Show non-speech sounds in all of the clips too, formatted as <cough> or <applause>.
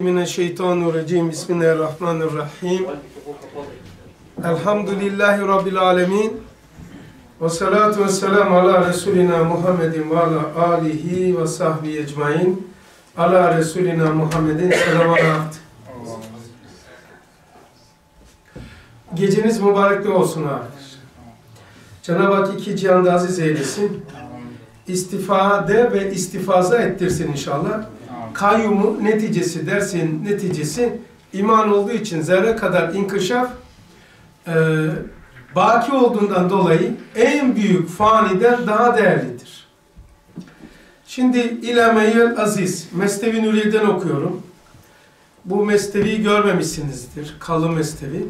Mineşşeytanirracim. Bismillahirrahmanirrahim. Elhamdülillahi Rabbil alemin. Ve salatu ve selamu ala Resulina Muhammedin ve ala alihi ve sahbihi ecmain. Ala Resulina Muhammedin selamat. Geceniz mübarekli olsun arkadaşlar. Cenab-ı Hak iki cihanda aziz eylesin. İstifade ve istifaza ettirsin inşallah kayyumu neticesi, dersin neticesi iman olduğu için zerre kadar inkışaf e, baki olduğundan dolayı en büyük faniden daha değerlidir. Şimdi İlameyel Aziz, Mesnevi Nuriye'den okuyorum. Bu Mesnevi'yi görmemişsinizdir. Kalın Mesnevi.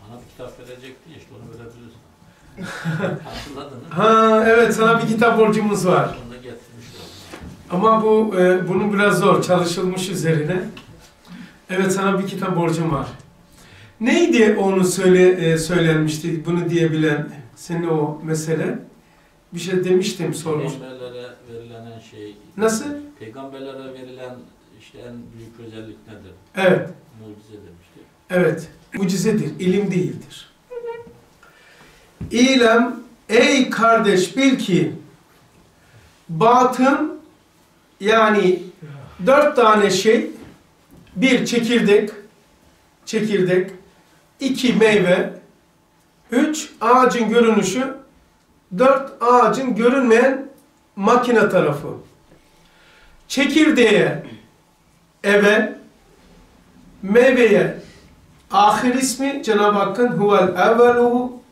Bana bir kitap verecekti işte onu verebilirsin. <laughs> Hatırladın? Ha evet sana bir kitap borcumuz var. Ama bu e, bunun biraz zor çalışılmış üzerine. Evet sana bir kitap borcum var. Neydi onu söyle e, söylenmişti bunu diyebilen senin o mesele? Bir şey demiştim sormuş. Peygamberlere verilen şey, Nasıl? peygamberlere verilen işte en büyük özellik nedir? Evet, Mucize demişti. evet. Mucizedir, ilim değildir. İlem, ey kardeş bil ki batın yani dört tane şey bir çekirdek çekirdek iki meyve üç ağacın görünüşü dört ağacın görünmeyen makine tarafı. Çekirdeğe evvel meyveye ahir ismi Cenab-ı Hakk'ın huvel evveluhu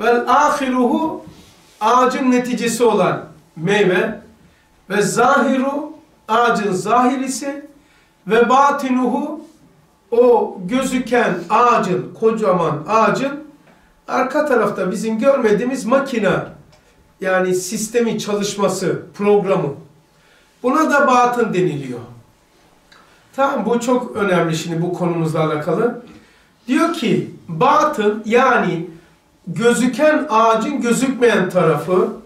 vel ahiruhu ağacın neticesi olan meyve ve zahiru ağacın zahirisi ve batinuhu o gözüken ağacın, kocaman ağacın arka tarafta bizim görmediğimiz makina yani sistemi çalışması, programı. Buna da batın deniliyor. Tamam bu çok önemli şimdi bu konumuzla alakalı. Diyor ki batın yani gözüken ağacın gözükmeyen tarafı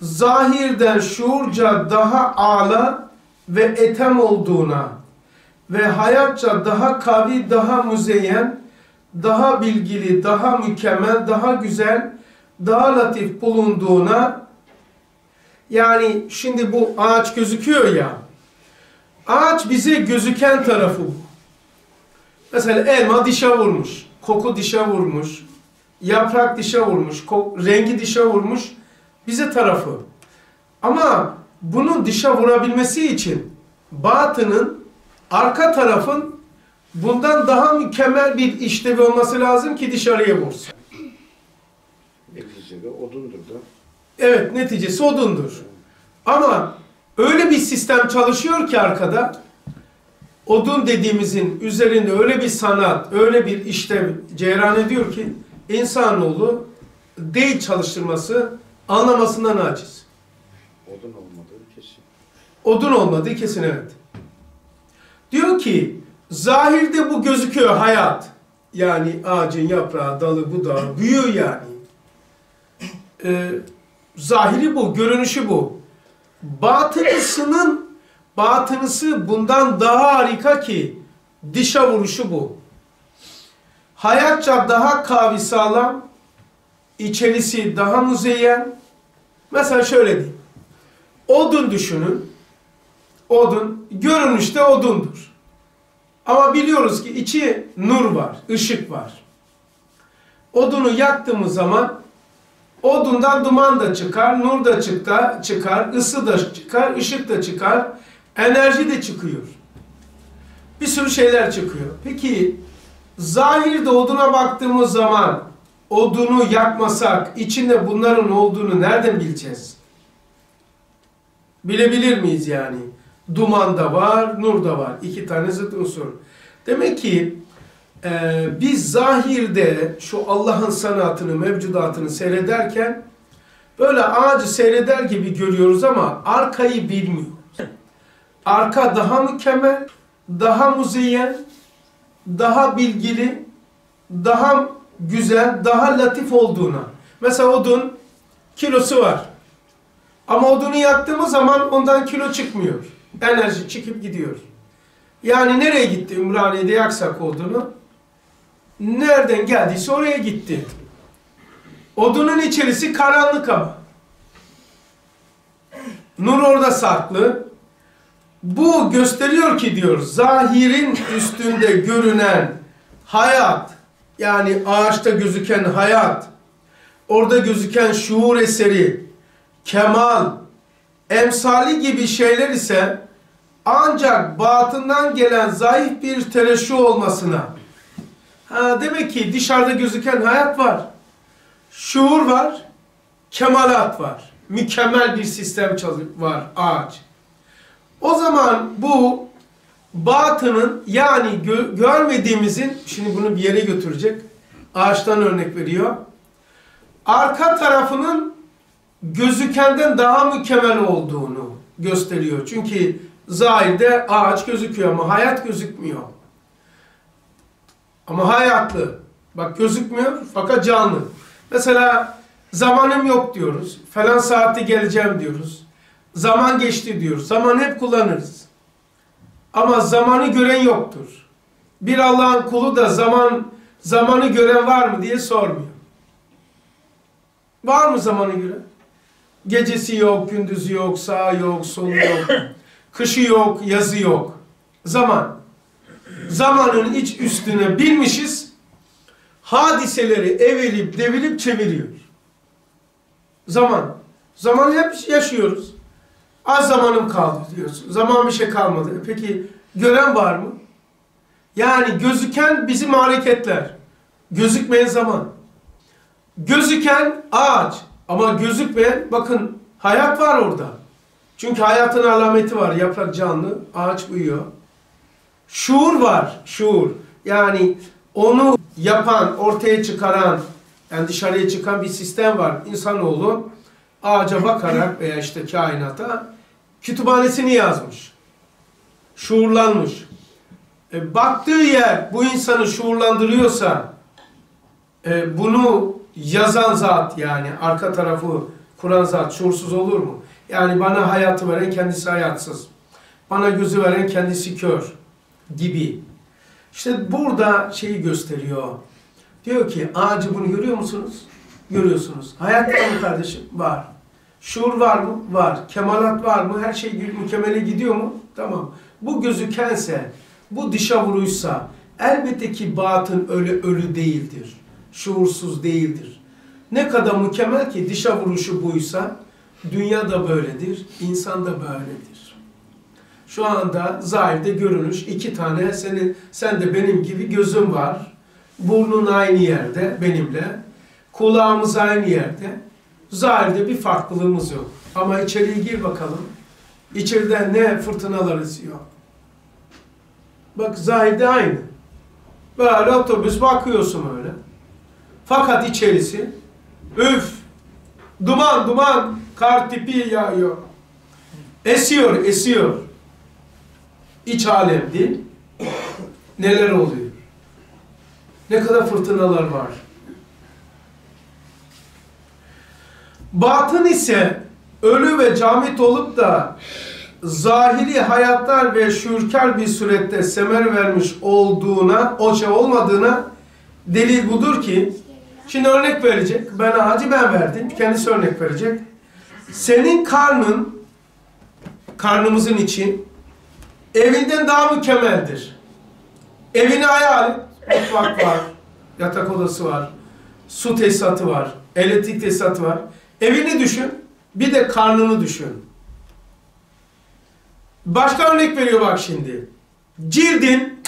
zahirden şuurca daha ağla ve etem olduğuna ve hayatça daha kavi, daha müzeyyen, daha bilgili, daha mükemmel, daha güzel, daha latif bulunduğuna yani şimdi bu ağaç gözüküyor ya ağaç bize gözüken tarafı. Mesela elma dişe vurmuş, koku dişe vurmuş, yaprak dişe vurmuş, rengi dişe vurmuş, bize tarafı. Ama bunun dişe vurabilmesi için batının arka tarafın bundan daha mükemmel bir işlevi olması lazım ki dışarıya vursun. Neticede odundur da. Evet neticesi odundur. Ama öyle bir sistem çalışıyor ki arkada odun dediğimizin üzerinde öyle bir sanat, öyle bir işlev cereyan ediyor ki insanoğlu değil çalıştırması anlamasından aciz. Odun olmadığı kesin. Odun olmadığı kesin evet. Diyor ki zahirde bu gözüküyor hayat. Yani ağacın yaprağı, dalı, budağı büyüyor yani. Ee, zahiri bu, görünüşü bu. Batınısının batınısı bundan daha harika ki dışa vuruşu bu. Hayatça daha kavi sağlam, içerisi daha müzeyyen. Mesela şöyle diyeyim. Odun düşünün. Odun, görünüşte odundur. Ama biliyoruz ki içi nur var, ışık var. Odunu yaktığımız zaman odundan duman da çıkar, nur da çıkar, çıkar, ısı da çıkar, ışık da çıkar, enerji de çıkıyor. Bir sürü şeyler çıkıyor. Peki zahirde oduna baktığımız zaman odunu yakmasak içinde bunların olduğunu nereden bileceğiz? Bilebilir miyiz yani? Duman da var, nur da var. İki tane zıt unsur. Demek ki e, biz zahirde şu Allah'ın sanatını, mevcudatını seyrederken böyle ağacı seyreder gibi görüyoruz ama arkayı bilmiyoruz. Arka daha mükemmel, daha muzeyyen, daha bilgili, daha güzel, daha latif olduğuna. Mesela odun kilosu var. Ama odunu yaktığımız zaman ondan kilo çıkmıyor. Enerji çıkıp gidiyor. Yani nereye gitti Ümraniye'de yaksak odunu? Nereden geldiyse oraya gitti. Odunun içerisi karanlık ama. Nur orada saklı. Bu gösteriyor ki diyor zahirin üstünde görünen hayat yani ağaçta gözüken hayat orada gözüken şuur eseri kemal emsali gibi şeyler ise ancak batından gelen zayıf bir tereşü olmasına. Ha, demek ki dışarıda gözüken hayat var şuur var kemalat var. Mükemmel bir sistem var ağaç. O zaman bu batının yani gö görmediğimizin, şimdi bunu bir yere götürecek, ağaçtan örnek veriyor. Arka tarafının gözükenden daha mükemmel olduğunu gösteriyor. Çünkü zahirde ağaç gözüküyor ama hayat gözükmüyor. Ama hayatlı. Bak gözükmüyor fakat canlı. Mesela zamanım yok diyoruz. Falan saatte geleceğim diyoruz. Zaman geçti diyor. Zaman hep kullanırız. Ama zamanı gören yoktur. Bir Allah'ın kulu da zaman zamanı gören var mı diye sormuyor. Var mı zamanı gören? Gecesi yok, gündüzü yok, sağ yok, solu yok. <coughs> Kışı yok, yazı yok. Zaman. Zamanın iç üstüne bilmişiz. Hadiseleri evelip devilip çeviriyor. Zaman. Zaman hep yaşıyoruz. Az zamanım kaldı diyorsun. Zaman bir şey kalmadı. Peki gören var mı? Yani gözüken bizim hareketler. Gözükmeyen zaman. Gözüken ağaç. Ama gözükmeyen bakın hayat var orada. Çünkü hayatın alameti var. Yaprak canlı, ağaç uyuyor. Şuur var, şuur. Yani onu yapan, ortaya çıkaran, yani dışarıya çıkan bir sistem var. İnsanoğlu ağaca bakarak veya işte kainata kütüphanesini yazmış. Şuurlanmış. E, baktığı yer bu insanı şuurlandırıyorsa e, bunu yazan zat yani arka tarafı kuran zat şuursuz olur mu? Yani bana hayatı veren kendisi hayatsız. Bana gözü veren kendisi kör gibi. İşte burada şeyi gösteriyor. Diyor ki ağacı bunu görüyor musunuz? Görüyorsunuz. Hayat var mı kardeşim? Var. Şuur var mı? Var. Kemalat var mı? Her şey mükemmele gidiyor mu? Tamam. Bu gözükense, bu dışa vuruysa elbette ki batın ölü ölü değildir. Şuursuz değildir. Ne kadar mükemmel ki dışa vuruşu buysa dünya da böyledir, insan da böyledir. Şu anda zahirde görünüş iki tane senin sen de benim gibi gözüm var. Burnun aynı yerde benimle. Kulağımız aynı yerde. Zahirde bir farklılığımız yok. Ama içeriye gir bakalım. İçeriden ne fırtınalar esiyor. Bak zahirde aynı. Böyle otobüs bakıyorsun öyle. Fakat içerisi üf duman duman kar tipi yağıyor. Esiyor esiyor. İç alem değil. Neler oluyor? Ne kadar fırtınalar var. Batın ise ölü ve camit olup da zahiri hayatlar ve şürkar bir surette semer vermiş olduğuna, o şey olmadığına delil budur ki, şimdi örnek verecek, ben ağacı ben verdim, kendisi örnek verecek. Senin karnın, karnımızın içi, evinden daha mükemmeldir. Evini hayal mutfak var, yatak odası var, su tesisatı var, elektrik tesisatı var. Evini düşün, bir de karnını düşün. Başka örnek veriyor bak şimdi. Cildin,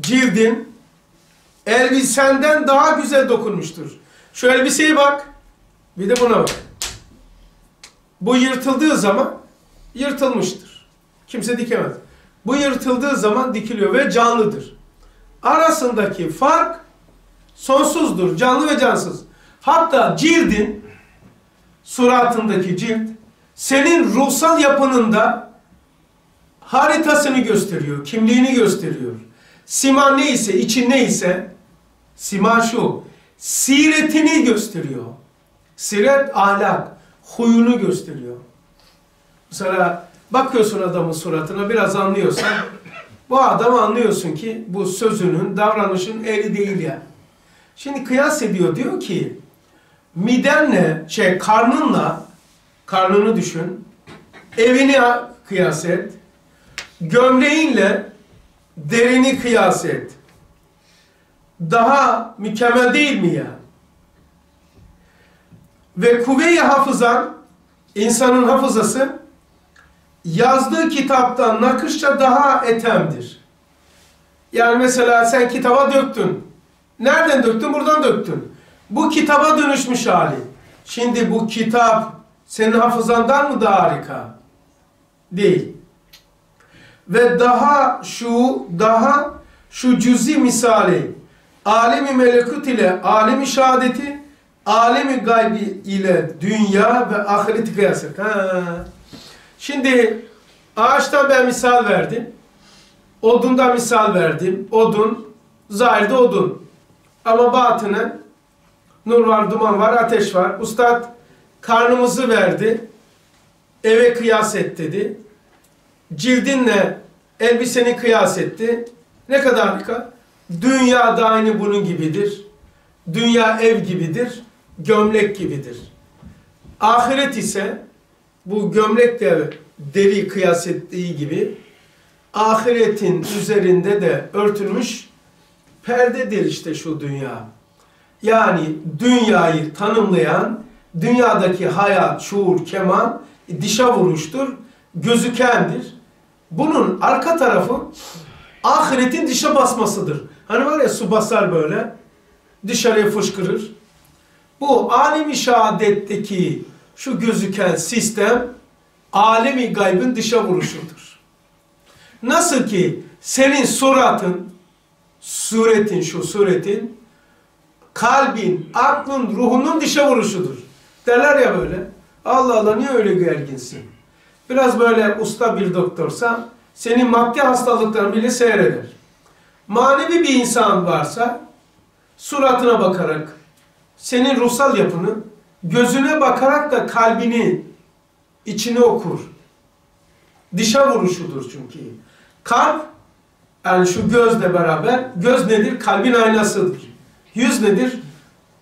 cildin elbisenden daha güzel dokunmuştur. Şu elbiseye bak, bir de buna bak. Bu yırtıldığı zaman yırtılmıştır. Kimse dikemez. Bu yırtıldığı zaman dikiliyor ve canlıdır. Arasındaki fark sonsuzdur. Canlı ve cansız. Hatta cildin, suratındaki cilt, senin ruhsal yapınında haritasını gösteriyor, kimliğini gösteriyor. Sima neyse, için neyse, sima şu, siretini gösteriyor. Siret ahlak, huyunu gösteriyor. Mesela Bakıyorsun adamın suratına biraz anlıyorsan bu adam anlıyorsun ki bu sözünün, davranışın eri değil ya. Şimdi kıyas ediyor diyor ki midenle, şey karnınla, karnını düşün, evini kıyas et, gömleğinle derini kıyas et. Daha mükemmel değil mi ya? Ve kuvve-i hafızan, insanın hafızası, yazdığı kitaptan nakışça daha etemdir. Yani mesela sen kitaba döktün. Nereden döktün? Buradan döktün. Bu kitaba dönüşmüş hali. Şimdi bu kitap senin hafızandan mı daha harika? Değil. Ve daha şu, daha şu cüzi misali, alemi melekut ile alemi şehadeti, alemi gaybi ile dünya ve ahireti kıyas et. Şimdi ağaçtan ben misal verdim. Odundan misal verdim. Odun, zahirde odun. Ama batını, nur var, duman var, ateş var. Ustad karnımızı verdi. Eve kıyas et dedi. Cildinle elbiseni kıyas etti. Ne kadar harika. Dünya da aynı bunun gibidir. Dünya ev gibidir. Gömlek gibidir. Ahiret ise bu gömlek de deri kıyas ettiği gibi ahiretin üzerinde de örtülmüş perdedir işte şu dünya. Yani dünyayı tanımlayan, dünyadaki hayat, şuur, keman, dişa vuruştur, gözükendir. Bunun arka tarafı ahiretin dişe basmasıdır. Hani var ya su basar böyle, dışarıya fışkırır. Bu alemi şehadetteki şu gözüken sistem alemi gaybın dışa vuruşudur. Nasıl ki senin suratın, suretin şu suretin, kalbin, aklın, ruhunun dışa vuruşudur. Derler ya böyle. Allah Allah niye öyle gerginsin? Biraz böyle usta bir doktorsa senin maddi hastalıklarını bile seyreder. Manevi bir insan varsa suratına bakarak senin ruhsal yapını gözüne bakarak da kalbini içini okur. Dışa vuruşudur çünkü. Kalp yani şu gözle beraber göz nedir? Kalbin aynasıdır. Yüz nedir?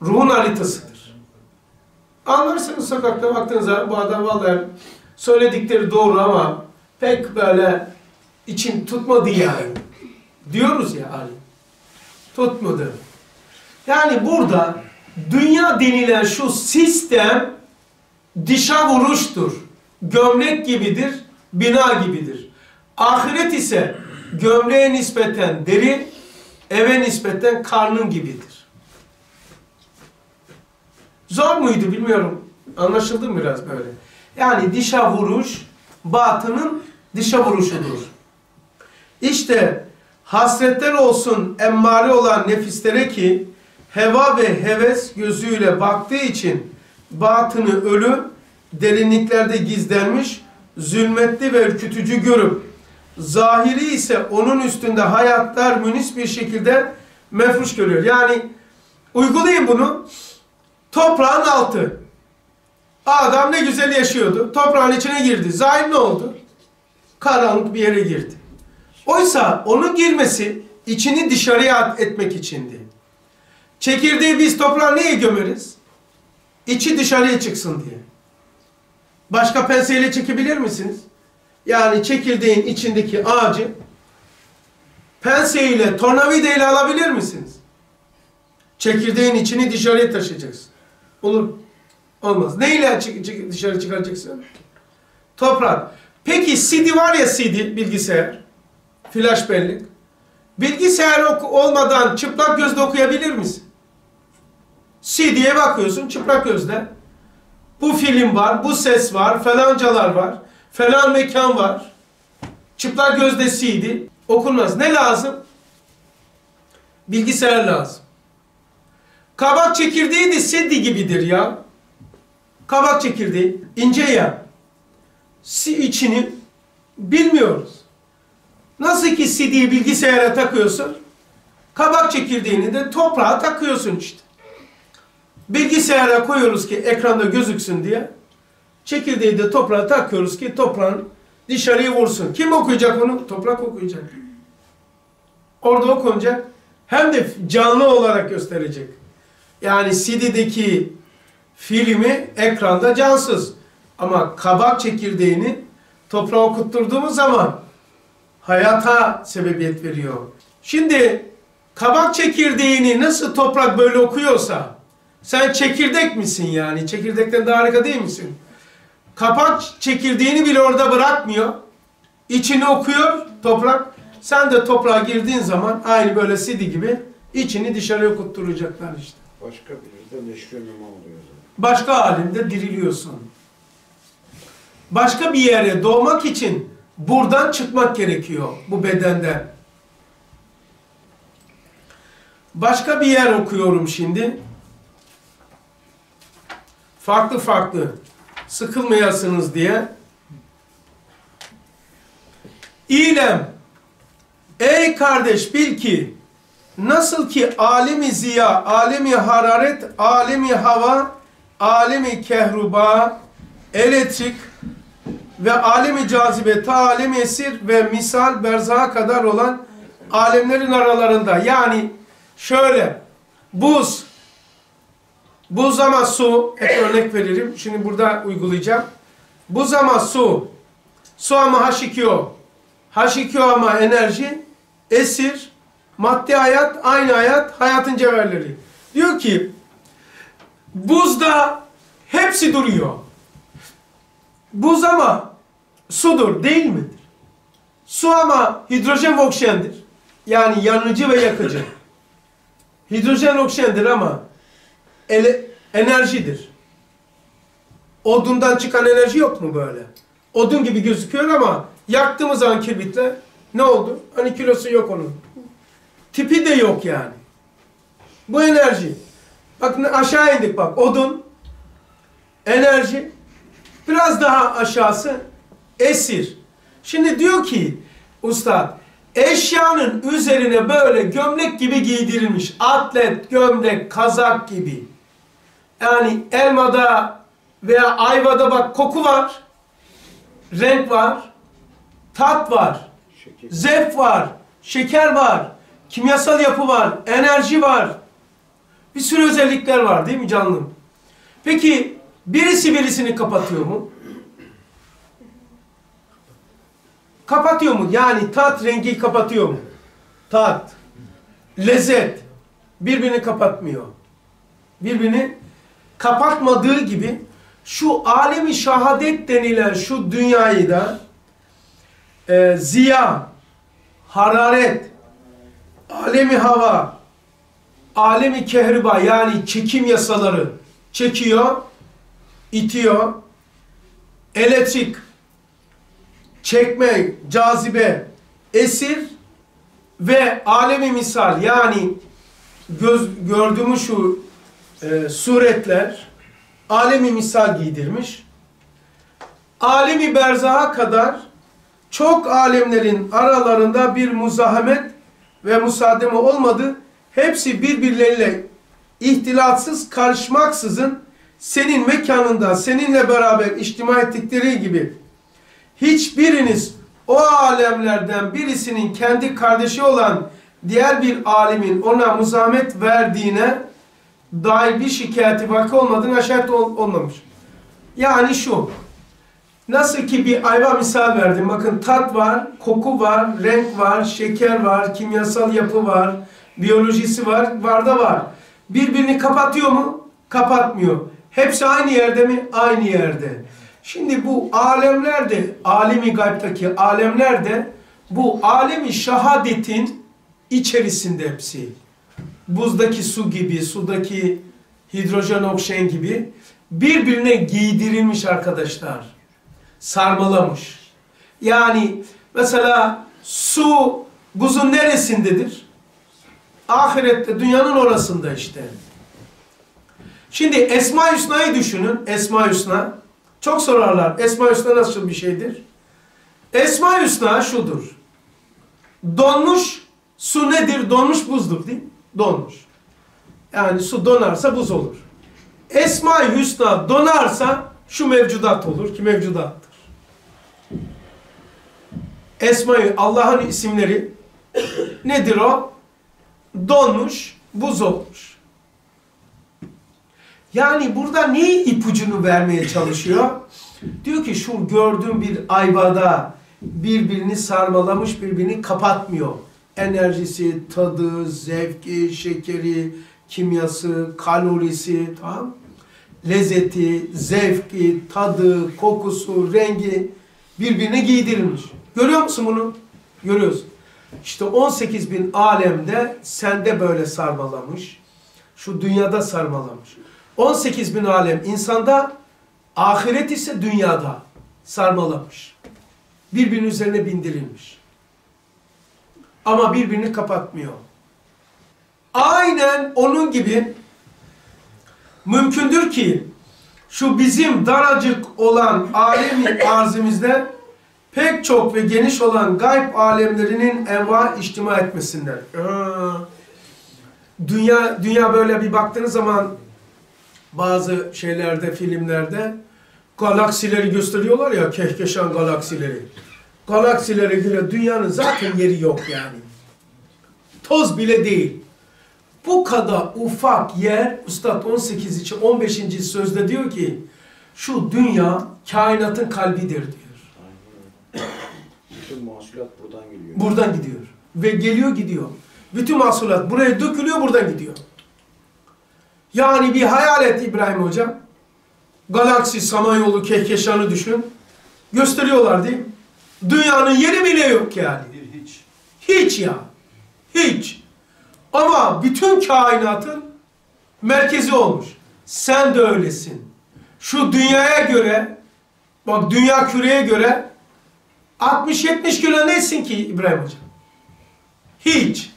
Ruhun haritasıdır. Anlarsınız sokakta baktığınızda bu adam vallahi söyledikleri doğru ama pek böyle için tutmadı yani. Diyoruz ya Ali. Tutmadı. Yani burada dünya denilen şu sistem dışa vuruştur. Gömlek gibidir, bina gibidir. Ahiret ise gömleğe nispeten deri, eve nispeten karnın gibidir. Zor muydu bilmiyorum. Anlaşıldı mı biraz böyle? Yani dışa vuruş, batının dışa vuruşudur. İşte hasretler olsun emmare olan nefislere ki heva ve heves gözüyle baktığı için batını ölü, derinliklerde gizlenmiş, zulmetli ve ürkütücü görüp, zahiri ise onun üstünde hayatlar münis bir şekilde mefruş görüyor. Yani uygulayın bunu. Toprağın altı. Adam ne güzel yaşıyordu. Toprağın içine girdi. Zahir ne oldu? Karanlık bir yere girdi. Oysa onun girmesi içini dışarıya etmek içindi. Çekirdeği biz toprağa niye gömeriz? İçi dışarıya çıksın diye. Başka penseyle çekebilir misiniz? Yani çekirdeğin içindeki ağacı penseyle, tornavida ile alabilir misiniz? Çekirdeğin içini dışarıya taşıyacaksın. Olur. Olmaz. Neyle dışarı çıkaracaksın? Toprak. Peki CD var ya CD bilgisayar. Flash bellek. Bilgisayar olmadan çıplak gözle okuyabilir misin? CD'ye bakıyorsun çıplak gözle. Bu film var, bu ses var, falancalar var, falan mekan var. Çıplak gözle CD okunmaz. Ne lazım? Bilgisayar lazım. Kabak çekirdeği de CD gibidir ya. Kabak çekirdeği ince ya. Si içini bilmiyoruz. Nasıl ki CD'yi bilgisayara takıyorsun, kabak çekirdeğini de toprağa takıyorsun işte. Bilgisayara koyuyoruz ki ekranda gözüksün diye. Çekirdeği de toprağa takıyoruz ki toprağın dışarıyı vursun. Kim okuyacak onu? Toprak okuyacak. Orada okunacak. Hem de canlı olarak gösterecek. Yani CD'deki filmi ekranda cansız. Ama kabak çekirdeğini toprağa okutturduğumuz zaman hayata sebebiyet veriyor. Şimdi kabak çekirdeğini nasıl toprak böyle okuyorsa sen çekirdek misin yani? Çekirdekten daha harika değil misin? Kabak çekirdeğini bile orada bırakmıyor. İçini okuyor toprak. Sen de toprağa girdiğin zaman aynı böyle CD gibi içini dışarıya okutturacaklar işte. Başka bir de neşve nüma oluyor zaten. Başka halinde diriliyorsun. Başka bir yere doğmak için buradan çıkmak gerekiyor bu bedenden. Başka bir yer okuyorum şimdi. Farklı farklı. Sıkılmayasınız diye. İlem. Ey kardeş bil ki nasıl ki alemi ziya, alemi hararet, alemi hava, alemi kehruba, elektrik ve alemi cazibe, ta alemi esir ve misal berzaha kadar olan alemlerin aralarında. Yani şöyle buz, buz ama su, hep örnek veririm. Şimdi burada uygulayacağım. Buz ama su, su ama H2O, H2O ama enerji, esir, maddi hayat, aynı hayat, hayatın cevherleri. Diyor ki, buzda hepsi duruyor. Buz ama sudur değil midir? Su ama hidrojen ve oksijendir. Yani yanıcı ve yakıcı. Hidrojen oksijendir ama ele, enerjidir. Odundan çıkan enerji yok mu böyle? Odun gibi gözüküyor ama yaktığımız zaman kibritle ne oldu? Hani kilosu yok onun. Tipi de yok yani. Bu enerji. Bakın aşağı indik bak. Odun, enerji, biraz daha aşağısı esir. Şimdi diyor ki ustad eşyanın üzerine böyle gömlek gibi giydirilmiş. Atlet, gömlek, kazak gibi. Yani elmada veya ayvada bak koku var. Renk var. Tat var. Şekil. Zevk var. Şeker var. Kimyasal yapı var. Enerji var. Bir sürü özellikler var değil mi canlım? Peki birisi birisini kapatıyor mu? Kapatıyor mu? Yani tat rengi kapatıyor mu? Tat, lezzet birbirini kapatmıyor. Birbirini kapatmadığı gibi şu alemi şahadet denilen şu dünyayı da e, ziya, hararet, alemi hava, alemi kehriba yani çekim yasaları çekiyor, itiyor, elektrik, çekme, cazibe, esir ve alemi misal yani göz, gördüğümüz şu e, suretler alemi misal giydirmiş. Alemi berzaha kadar çok alemlerin aralarında bir muzahamet ve musademe olmadı. Hepsi birbirleriyle ihtilatsız, karışmaksızın senin mekanında seninle beraber içtima ettikleri gibi hiçbiriniz o alemlerden birisinin kendi kardeşi olan diğer bir alimin ona muzamet verdiğine dair bir şikayeti vakı olmadığına şahit ol, olmamış. Yani şu, nasıl ki bir ayva misal verdim, bakın tat var, koku var, renk var, şeker var, kimyasal yapı var, biyolojisi var, var da var. Birbirini kapatıyor mu? Kapatmıyor. Hepsi aynı yerde mi? Aynı yerde. Şimdi bu alemlerde, alemi gaybtaki alemlerde bu alemi şahadetin içerisinde hepsi. Buzdaki su gibi, sudaki hidrojen oksijen gibi birbirine giydirilmiş arkadaşlar. Sarmalamış. Yani mesela su buzun neresindedir? Ahirette dünyanın orasında işte. Şimdi Esma Hüsna'yı düşünün. Esma Hüsna. Çok sorarlar. Esma Hüsna nasıl bir şeydir? Esma Hüsna şudur. Donmuş su nedir? Donmuş buzdur değil mi? Donmuş. Yani su donarsa buz olur. Esma-i Hüsna donarsa şu mevcudat olur ki mevcudattır. Esmayı, Allah'ın isimleri nedir o? Donmuş, buz olmuş. Yani burada ne ipucunu vermeye çalışıyor? Diyor ki şu gördüğüm bir ayvada birbirini sarmalamış, birbirini kapatmıyor. Enerjisi, tadı, zevki, şekeri, kimyası, kalorisi, tamam lezzeti, zevki, tadı, kokusu, rengi birbirine giydirilmiş. Görüyor musun bunu? Görüyorsun. İşte 18 bin alemde sende böyle sarmalamış. Şu dünyada sarmalamış. 18 bin alem insanda, ahiret ise dünyada sarmalamış. Birbirinin üzerine bindirilmiş. Ama birbirini kapatmıyor. Aynen onun gibi mümkündür ki şu bizim daracık olan alemi <laughs> arzimizde pek çok ve geniş olan gayb alemlerinin enva içtima etmesinler. Aa, dünya dünya böyle bir baktığınız zaman bazı şeylerde, filmlerde galaksileri gösteriyorlar ya, kehkeşan galaksileri. Galaksilere göre dünyanın zaten yeri yok yani. Toz bile değil. Bu kadar ufak yer, Üstad 18 için 15. sözde diyor ki, şu dünya kainatın kalbidir diyor. Bütün mahsulat buradan geliyor. Buradan gidiyor. Ve geliyor gidiyor. Bütün mahsulat buraya dökülüyor buradan gidiyor. Yani bir hayal et İbrahim Hocam. Galaksi, Samanyolu, Kehkeşan'ı düşün. Gösteriyorlar değil mi? Dünyanın yeri bile yok yani. Hiç. Hiç ya. Hiç. Ama bütün kainatın merkezi olmuş. Sen de öylesin. Şu dünyaya göre, bak dünya küreye göre 60-70 kilo nesin ki İbrahim Hocam? Hiç.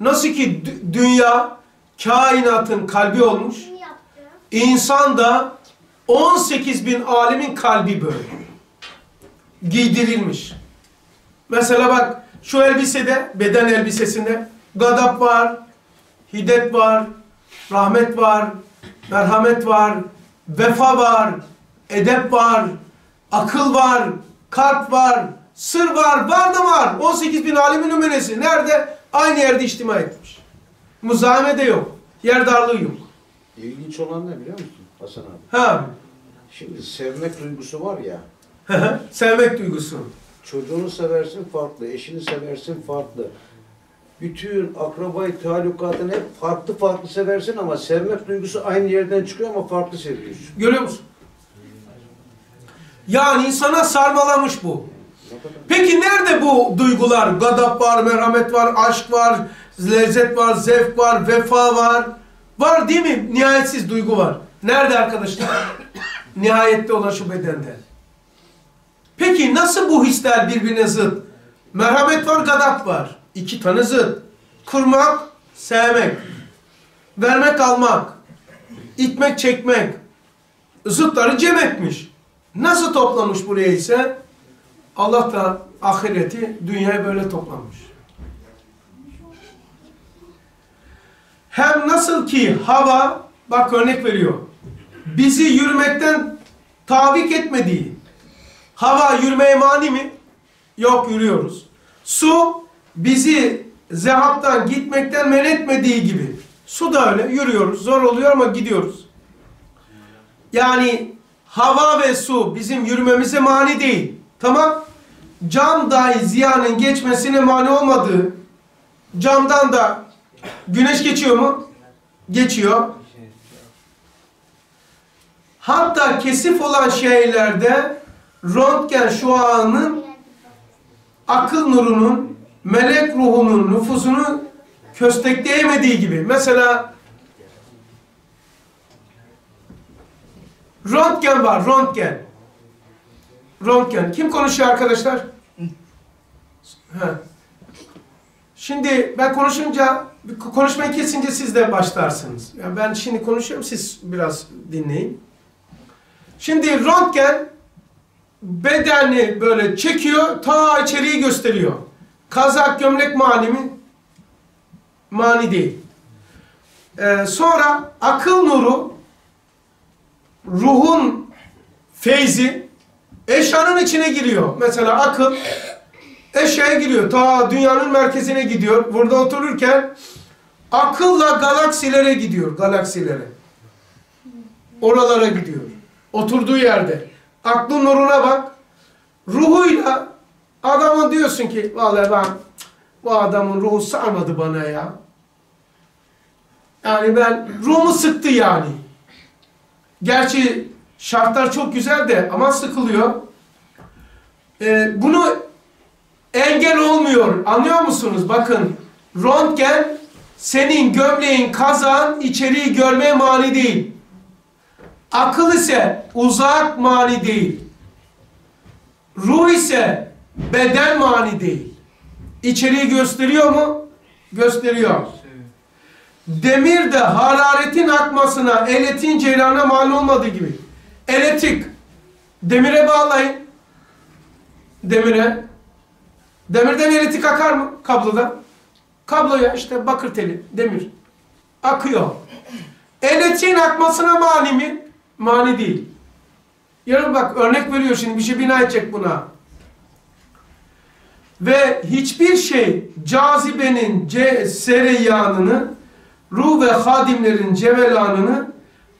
Nasıl ki dü- dünya kainatın kalbi olmuş, insan da 18 bin alemin kalbi böyle. Giydirilmiş. Mesela bak şu elbisede, beden elbisesinde gadap var, hiddet var, rahmet var, merhamet var, vefa var, edep var, akıl var, kalp var, sır var, var da var. 18 bin alemin nümunesi. Nerede? Aynı yerde içtima etmiş. Muzaheme de yok. Yer darlığı yok. İlginç olan ne biliyor musun Hasan abi? Ha. Şimdi sevmek duygusu var ya. Sevmek duygusu. Çocuğunu seversin farklı, eşini seversin farklı. Bütün akrabayı, talukatını hep farklı farklı seversin ama sevmek duygusu aynı yerden çıkıyor ama farklı seviyorsun. Görüyor musun? Yani insana sarmalamış bu. Peki nerede bu duygular? Gadap var, merhamet var, aşk var, lezzet var, zevk var, vefa var. Var değil mi? Nihayetsiz duygu var. Nerede arkadaşlar? <coughs> Nihayette olan şu bedende. Peki nasıl bu hisler birbirine zıt? Merhamet var, gadap var. İki tane zıt. Kırmak, sevmek. Vermek, almak. İtmek, çekmek. Zıtları cem etmiş. Nasıl toplamış buraya ise? Allah da ahireti dünyaya böyle toplamış. Hem nasıl ki hava, bak örnek veriyor, bizi yürümekten tavik etmediği, hava yürümeye mani mi? Yok yürüyoruz. Su bizi zehaptan gitmekten men etmediği gibi. Su da öyle yürüyoruz. Zor oluyor ama gidiyoruz. Yani hava ve su bizim yürümemize mani değil. Tamam. Cam dahi ziyanın geçmesine mani olmadığı, camdan da güneş geçiyor mu? Geçiyor. Hatta kesif olan şeylerde röntgen şuanın akıl nurunun, melek ruhunun nüfusunu köstekleyemediği gibi. Mesela röntgen var, röntgen. Röntgen. Kim konuşuyor arkadaşlar? Ha. Şimdi ben konuşunca, konuşmayı kesince siz de başlarsınız. Yani ben şimdi konuşuyorum, siz biraz dinleyin. Şimdi röntgen bedeni böyle çekiyor, ta içeriği gösteriyor. Kazak, gömlek mani mi? Mani değil. Ee, sonra akıl nuru, ruhun feyzi, eşyanın içine giriyor. Mesela akıl, eşeğe gidiyor. Ta dünyanın merkezine gidiyor. Burada otururken akılla galaksilere gidiyor. Galaksilere. Oralara gidiyor. Oturduğu yerde. Aklın nuruna bak. Ruhuyla adama diyorsun ki vallahi ben bu adamın ruhu sarmadı bana ya. Yani ben ruhumu sıktı yani. Gerçi şartlar çok güzel de ama sıkılıyor. Ee, bunu engel olmuyor. Anlıyor musunuz? Bakın röntgen senin gömleğin kazan içeriği görmeye mani değil. Akıl ise uzak mani değil. Ruh ise beden mani değil. İçeriği gösteriyor mu? Gösteriyor. Demir de hararetin akmasına, elektriğin cereyanına mal olmadığı gibi. Elektrik. Demire bağlayın. Demire. Demirden elektrik akar mı? Kabloda. Kabloya işte bakır teli, demir. Akıyor. Elektriğin akmasına mani mi? Mani değil. Yarın bak örnek veriyor şimdi bir şey bina edecek buna. Ve hiçbir şey cazibenin ce sereyanını, ruh ve hadimlerin cevelanını,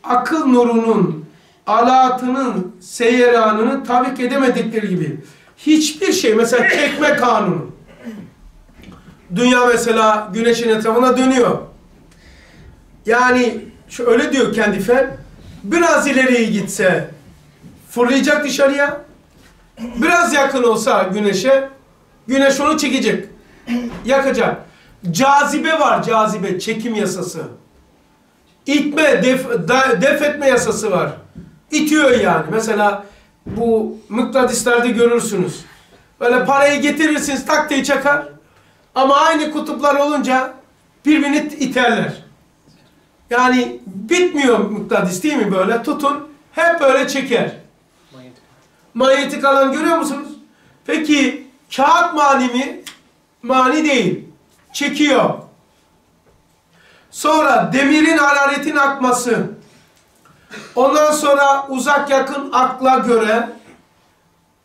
akıl nurunun, alatının seyyeranını tabik edemedikleri gibi. Hiçbir şey mesela çekme kanunu. Dünya mesela güneşin etrafına dönüyor. Yani şöyle diyor kendi fen, biraz ileriye gitse fırlayacak dışarıya, biraz yakın olsa güneşe, güneş onu çekecek, yakacak. Cazibe var, cazibe, çekim yasası. İtme, def, da, def etme yasası var. İtiyor yani. Mesela bu mıknatıslerde görürsünüz. Böyle parayı getirirsiniz, tak diye çakar. Ama aynı kutuplar olunca birbirini iterler. Yani bitmiyor mıknatıs değil mi böyle? Tutun, hep böyle çeker. Manyetik. Manyetik alan görüyor musunuz? Peki kağıt mani mi? Mani değil. Çekiyor. Sonra demirin hararetin akması. Ondan sonra uzak yakın akla göre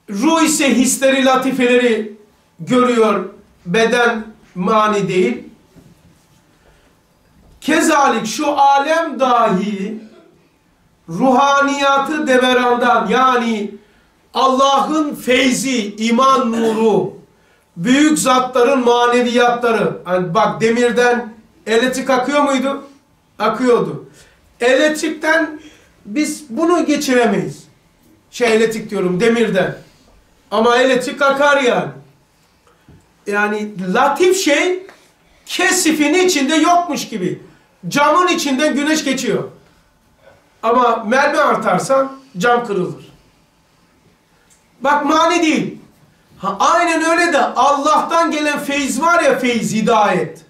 ruh ise hisleri latifeleri görüyor. Beden mani değil. Kezalik şu alem dahi ruhaniyatı deverandan yani Allah'ın feyzi, iman nuru, büyük zatların maneviyatları. Yani bak demirden elektrik akıyor muydu? Akıyordu. Elektrikten biz bunu geçiremeyiz. Şey elektrik diyorum demirden. Ama elektrik akar yani. Yani latif şey kesifin içinde yokmuş gibi. Camın içinden güneş geçiyor. Ama mermi artarsan cam kırılır. Bak mani değil. Ha, aynen öyle de Allah'tan gelen feyiz var ya feyiz, hidayet.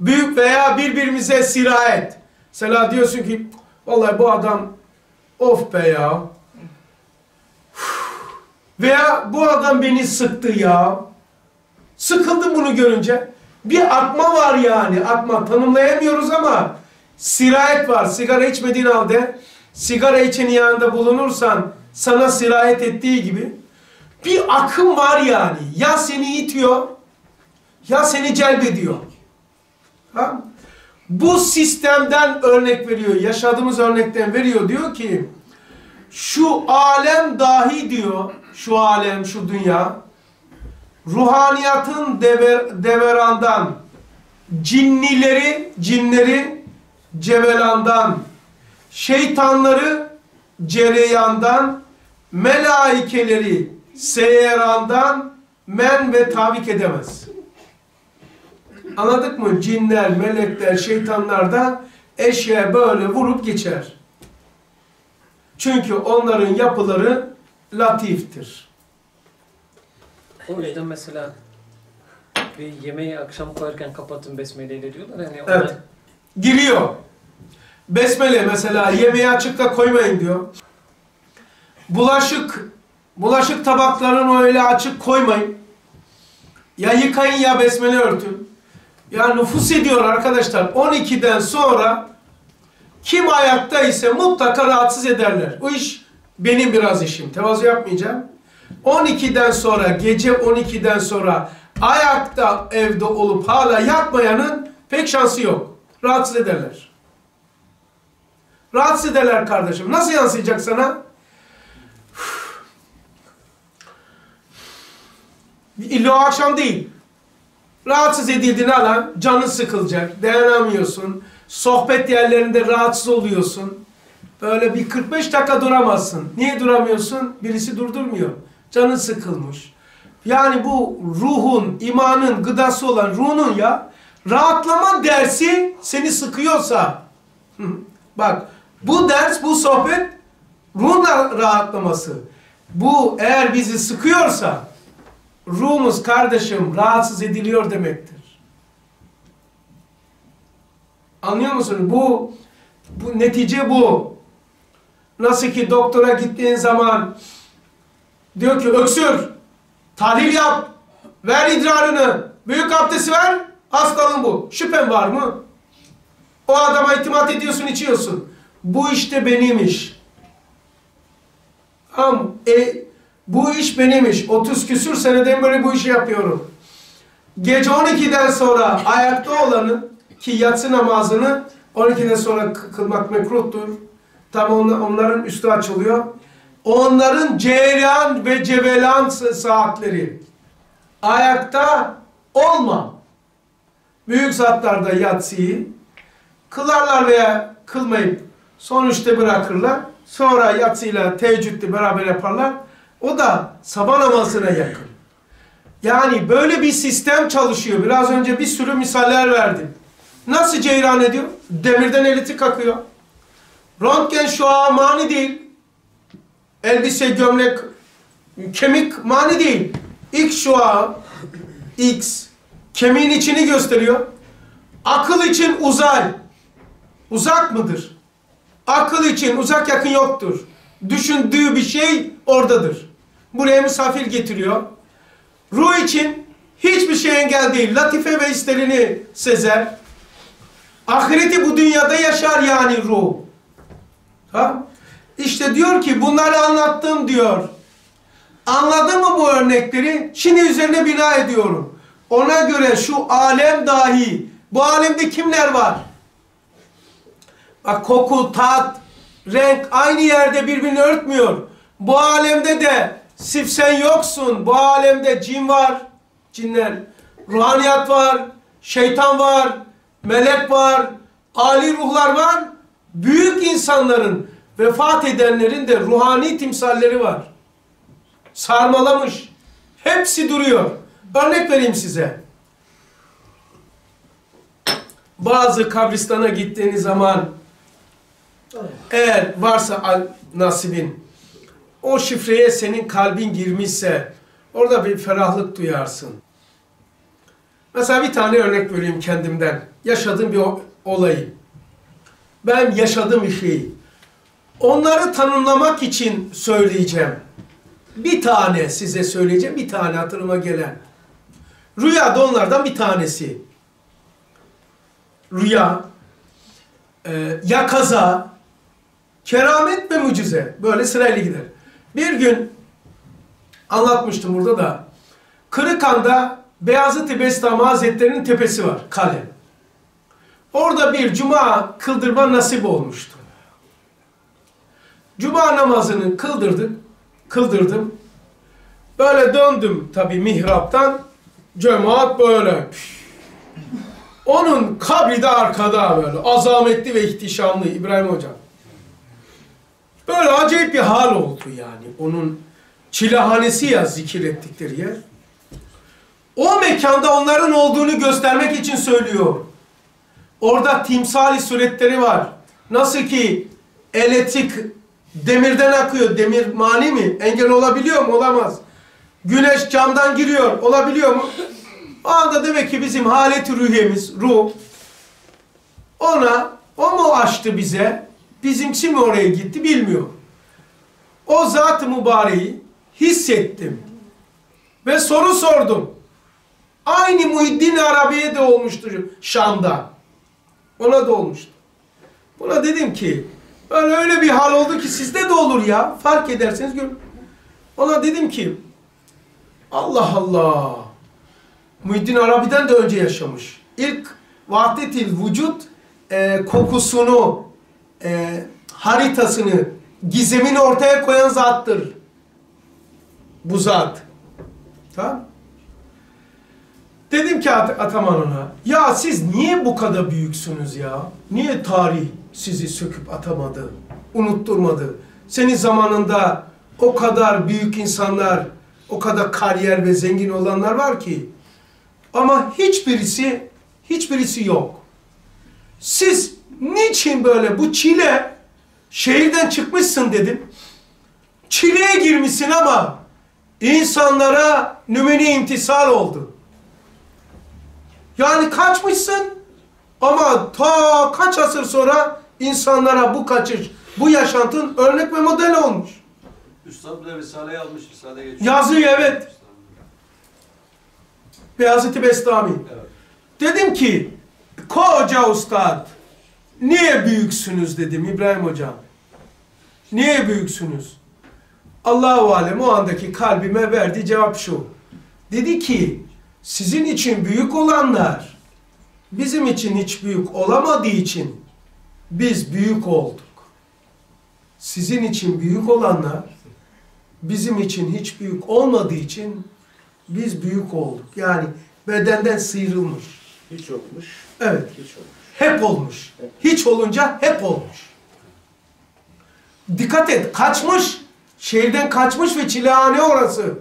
Büyük veya birbirimize sirayet. Mesela diyorsun ki vallahi bu adam of be ya. Veya bu adam beni sıktı ya. Sıkıldım bunu görünce. Bir akma var yani. Akma tanımlayamıyoruz ama sirayet var. Sigara içmediğin halde sigara için yanında bulunursan sana sirayet ettiği gibi bir akım var yani. Ya seni itiyor ya seni celbediyor. Ha? Bu sistemden örnek veriyor. Yaşadığımız örnekten veriyor. Diyor ki şu alem dahi diyor. Şu alem, şu dünya ruhaniyatın dever, deverandan cinnileri, cinleri cevelandan şeytanları cereyandan melaikeleri seyerandan men ve tavik edemez. Anladık mı? Cinler, melekler, şeytanlar da eşeğe böyle vurup geçer. Çünkü onların yapıları latiftir. O yüzden mesela bir yemeği akşam koyarken kapatın besmeleyle diyorlar. Hani Evet. ona Giriyor. Besmele mesela yemeği açıkta koymayın diyor. Bulaşık bulaşık tabaklarını öyle açık koymayın. Ya yıkayın ya besmele örtün. Ya nüfus ediyor arkadaşlar 12'den sonra kim ayakta ise mutlaka rahatsız ederler. O iş benim biraz işim. Tevazu yapmayacağım. 12'den sonra, gece 12'den sonra ayakta evde olup hala yatmayanın pek şansı yok. Rahatsız ederler. Rahatsız ederler kardeşim. Nasıl yansıyacak sana? İlla akşam değil. Rahatsız edildiğin alan canın sıkılacak, dayanamıyorsun. Sohbet yerlerinde rahatsız oluyorsun. Böyle bir 45 dakika duramazsın. Niye duramıyorsun? Birisi durdurmuyor. Canın sıkılmış. Yani bu ruhun, imanın gıdası olan ruhunun ya rahatlama dersi seni sıkıyorsa <laughs> bak bu ders, bu sohbet ruhun rahatlaması. Bu eğer bizi sıkıyorsa ruhumuz kardeşim rahatsız ediliyor demektir. Anlıyor musun? Bu, bu netice bu. Nasıl ki doktora gittiğin zaman diyor ki öksür, tahlil yap, ver idrarını, büyük abdesti ver, hastalığın bu. Şüphen var mı? O adama itimat ediyorsun, içiyorsun. Bu işte benim iş. Tamam e, bu iş benim iş. 30 küsür seneden böyle bu işi yapıyorum. Gece 12'den sonra ayakta olanın ki yatsı namazını 12'den sonra kılmak mekruhtur. Tam onların üstü açılıyor. Onların cereyan ve cevelan saatleri. Ayakta olma. Büyük zatlarda yatsıyı kılarlar veya kılmayıp sonuçta bırakırlar. Sonra yatsıyla teheccüdle beraber yaparlar. O da sabah namazına yakın. Yani böyle bir sistem çalışıyor. Biraz önce bir sürü misaller verdim. Nasıl ceyran ediyor? Demirden eliti kakıyor. Röntgen şu an mani değil. Elbise, gömlek, kemik mani değil. X şu an X kemiğin içini gösteriyor. Akıl için uzay. Uzak mıdır? Akıl için uzak yakın yoktur. Düşündüğü bir şey oradadır. Buraya misafir getiriyor. Ruh için hiçbir şey engel değil. Latife ve isterini sezer. Ahireti bu dünyada yaşar yani ruh. Ha? İşte diyor ki bunları anlattım diyor. Anladın mı bu örnekleri? Şimdi üzerine bina ediyorum. Ona göre şu alem dahi, bu alemde kimler var? Bak koku, tat, renk aynı yerde birbirini örtmüyor. Bu alemde de sif sen yoksun. Bu alemde cin var, cinler. Ruhaniyat var, şeytan var, melek var, Ali ruhlar var. Büyük insanların, vefat edenlerin de ruhani timsalleri var. Sarmalamış. Hepsi duruyor. Örnek vereyim size. Bazı kabristana gittiğiniz zaman eğer varsa nasibin o şifreye senin kalbin girmişse orada bir ferahlık duyarsın. Mesela bir tane örnek vereyim kendimden. Yaşadığım bir olayı. Ben yaşadığım bir şeyi. Onları tanımlamak için söyleyeceğim. Bir tane size söyleyeceğim. Bir tane hatırıma gelen. Rüya da onlardan bir tanesi. Rüya, e, ya kaza, keramet ve mucize. Böyle sırayla gider. Bir gün anlatmıştım burada da. Kırıkan'da Beyazıt-ı Bestami Hazretleri'nin tepesi var. Kale. Orada bir cuma kıldırma nasip olmuştu. Cuma namazını kıldırdık. Kıldırdım. Böyle döndüm tabi mihraptan. Cemaat böyle. Onun kabri de arkada böyle. Azametli ve ihtişamlı İbrahim Hocam. Böyle acayip bir hal oldu yani. Onun çilehanesi ya zikir ettikleri yer. O mekanda onların olduğunu göstermek için söylüyor. Orada timsali suretleri var. Nasıl ki elektrik demirden akıyor. Demir mani mi? Engel olabiliyor mu? Olamaz. Güneş camdan giriyor. Olabiliyor mu? O anda demek ki bizim haleti ruhiyemiz, ruh ona o mu açtı bize? Bizimkisi mi oraya gitti bilmiyor. O zat-ı mübareği hissettim. Ve soru sordum. Aynı Muhiddin Arabi'ye de olmuştu Şam'da. Ona da olmuştu. Buna dedim ki böyle öyle bir hal oldu ki sizde de olur ya. Fark ederseniz gör. Ona dedim ki Allah Allah. Muhyiddin Arabi'den de önce yaşamış. İlk vahdetil vücut e, kokusunu, e, haritasını, gizemini ortaya koyan zattır. Bu zat. Tamam Dedim ki At Ataman ya siz niye bu kadar büyüksünüz ya? Niye tarih sizi söküp atamadı, unutturmadı? Senin zamanında o kadar büyük insanlar, o kadar kariyer ve zengin olanlar var ki. Ama hiçbirisi, hiçbirisi yok. Siz niçin böyle bu çile, şehirden çıkmışsın dedim. Çileye girmişsin ama insanlara nümeni imtisal oldu. Yani kaçmışsın ama ta kaç asır sonra insanlara bu kaçış, bu yaşantın örnek ve model olmuş. Üstad bile Risale'yi almış, Risale geçiyor. Yazıyor evet. Beyazıt-ı Bestami. Evet. Dedim ki koca ustad niye büyüksünüz dedim İbrahim hocam. Niye büyüksünüz? Allahu alem o andaki kalbime verdiği cevap şu. Dedi ki sizin için büyük olanlar bizim için hiç büyük olamadığı için biz büyük olduk. Sizin için büyük olanlar bizim için hiç büyük olmadığı için biz büyük olduk. Yani bedenden sıyrılmış. Hiç olmuş. Evet. Hiç olmuş. Hep olmuş. Hiç olunca hep olmuş. Dikkat et. Kaçmış. Şehirden kaçmış ve çilehane orası.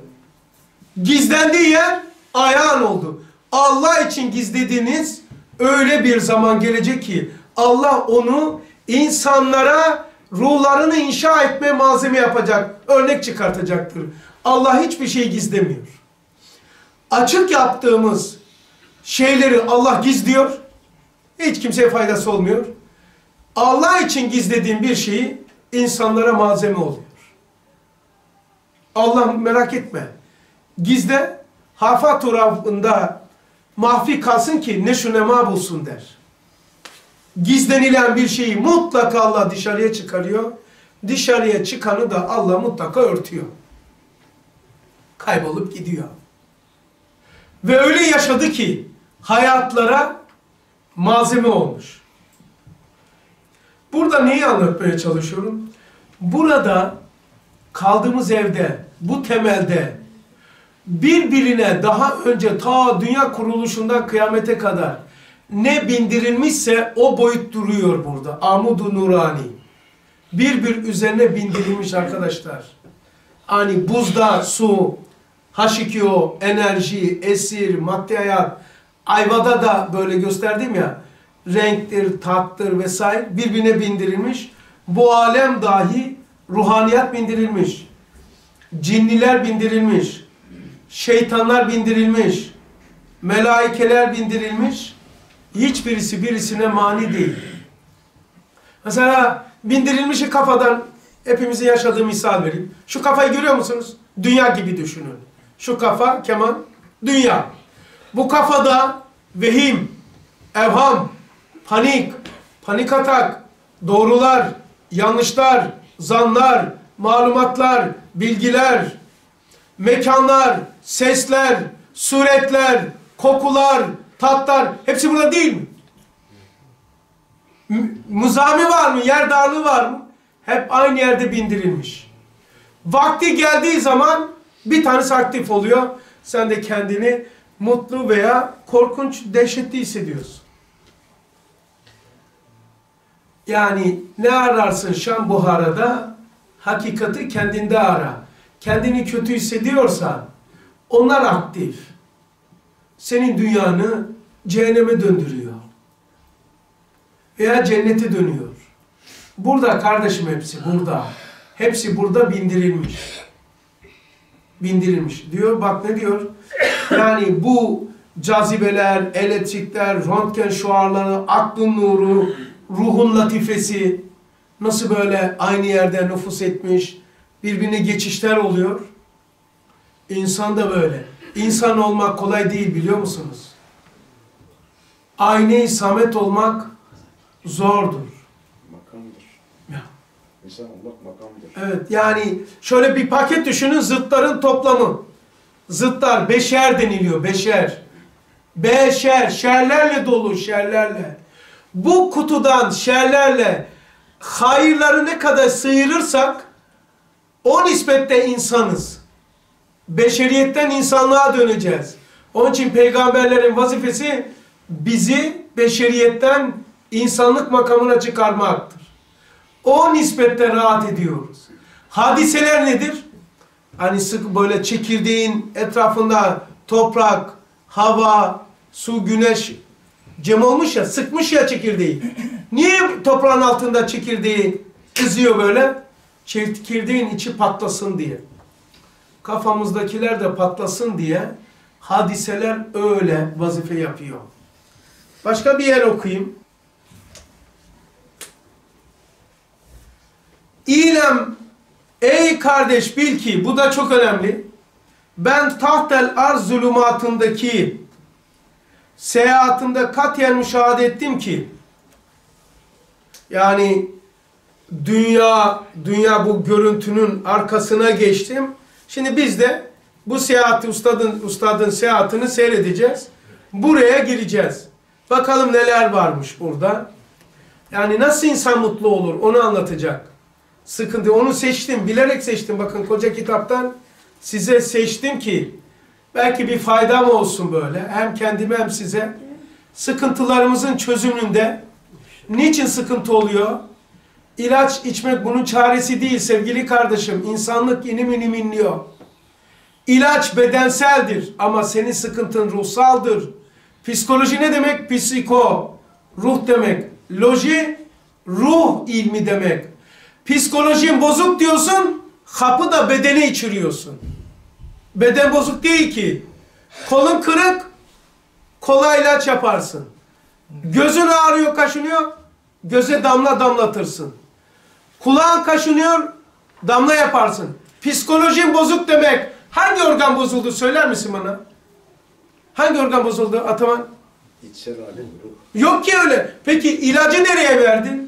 Gizlendiği yer ayağın oldu. Allah için gizlediğiniz öyle bir zaman gelecek ki Allah onu insanlara ruhlarını inşa etme malzeme yapacak. Örnek çıkartacaktır. Allah hiçbir şey gizlemiyor. Açık yaptığımız şeyleri Allah gizliyor. Hiç kimseye faydası olmuyor. Allah için gizlediğin bir şeyi insanlara malzeme oluyor. Allah merak etme. Gizle, hafa turabında mahfi kalsın ki ne şu nema bulsun der. Gizlenilen bir şeyi mutlaka Allah dışarıya çıkarıyor. Dışarıya çıkanı da Allah mutlaka örtüyor. Kaybolup gidiyor. Ve öyle yaşadı ki hayatlara malzeme olmuş. Burada neyi anlatmaya çalışıyorum? Burada kaldığımız evde, bu temelde birbirine daha önce ta dünya kuruluşundan kıyamete kadar ne bindirilmişse o boyut duruyor burada. Amudu Nurani. Bir bir üzerine bindirilmiş arkadaşlar. Hani buzda su, H2O, enerji, esir, madde hayat, ayvada da böyle gösterdim ya, renktir, tattır vesaire birbirine bindirilmiş. Bu alem dahi ruhaniyat bindirilmiş. Cinniler bindirilmiş. Şeytanlar bindirilmiş. Melaikeler bindirilmiş. Hiçbirisi birisine mani değil. Mesela bindirilmişi kafadan hepimizin yaşadığı misal vereyim. Şu kafayı görüyor musunuz? Dünya gibi düşünün. Şu kafa keman dünya. Bu kafada vehim, evham, panik, panik atak, doğrular, yanlışlar, zanlar, malumatlar, bilgiler, mekanlar, sesler, suretler, kokular, tatlar hepsi burada değil mi? Muzami var mı? Yer darlığı var mı? Hep aynı yerde bindirilmiş. Vakti geldiği zaman bir tanesi aktif oluyor. Sen de kendini mutlu veya korkunç, dehşetli hissediyorsun. Yani ne ararsın Şam Buhara'da? Hakikati kendinde ara. Kendini kötü hissediyorsan onlar aktif. Senin dünyanı cehenneme döndürüyor. Veya cennete dönüyor. Burada kardeşim hepsi burada. Hepsi burada bindirilmiş. Bindirilmiş. Diyor bak ne diyor? Yani bu cazibeler, elektrikler, röntgen şuarları, aklın nuru, ruhun latifesi nasıl böyle aynı yerde nüfus etmiş, birbirine geçişler oluyor. İnsan da böyle. İnsan olmak kolay değil biliyor musunuz? Aynı samet olmak zordur. Makamdır. Ya. İnsan olmak makamdır. Evet yani şöyle bir paket düşünün zıtların toplamı. Zıtlar beşer deniliyor beşer. Beşer, şerlerle dolu şerlerle. Bu kutudan şerlerle hayırları ne kadar sıyırırsak o nispette insanız. Beşeriyetten insanlığa döneceğiz. Onun için peygamberlerin vazifesi bizi beşeriyetten insanlık makamına çıkarmaktır. O nispette rahat ediyoruz. Hadiseler nedir? Hani sık böyle çekirdeğin etrafında toprak, hava, su, güneş cem olmuş ya, sıkmış ya çekirdeği. Niye toprağın altında çekirdeği kızıyor böyle? Çekirdeğin içi patlasın diye. Kafamızdakiler de patlasın diye hadiseler öyle vazife yapıyor. Başka bir yer okuyayım. İlem ey kardeş bil ki bu da çok önemli. Ben tahtel arz zulümatındaki seyahatinde katiyen müşahede ettim ki yani dünya dünya bu görüntünün arkasına geçtim. Şimdi biz de bu seyahati ustadın ustadın seyahatini seyredeceğiz. Buraya gireceğiz. Bakalım neler varmış burada. Yani nasıl insan mutlu olur onu anlatacak. Sıkıntı onu seçtim bilerek seçtim bakın koca kitaptan size seçtim ki belki bir faydam olsun böyle hem kendime hem size sıkıntılarımızın çözümünde niçin sıkıntı oluyor? İlaç içmek bunun çaresi değil sevgili kardeşim. İnsanlık inim inim inliyor. İlaç bedenseldir ama senin sıkıntın ruhsaldır. Psikoloji ne demek? Psiko, ruh demek. Loji, ruh ilmi demek. Psikolojin bozuk diyorsun, hapı da bedene içiriyorsun. Beden bozuk değil ki. Kolun kırık, kola ilaç yaparsın. Gözün ağrıyor, kaşınıyor, göze damla damlatırsın. Kulağın kaşınıyor, damla yaparsın. Psikolojin bozuk demek. Hangi organ bozuldu söyler misin bana? Hangi organ bozuldu Ataman? İçsel alem ruh. Yok ki öyle. Peki ilacı nereye verdin?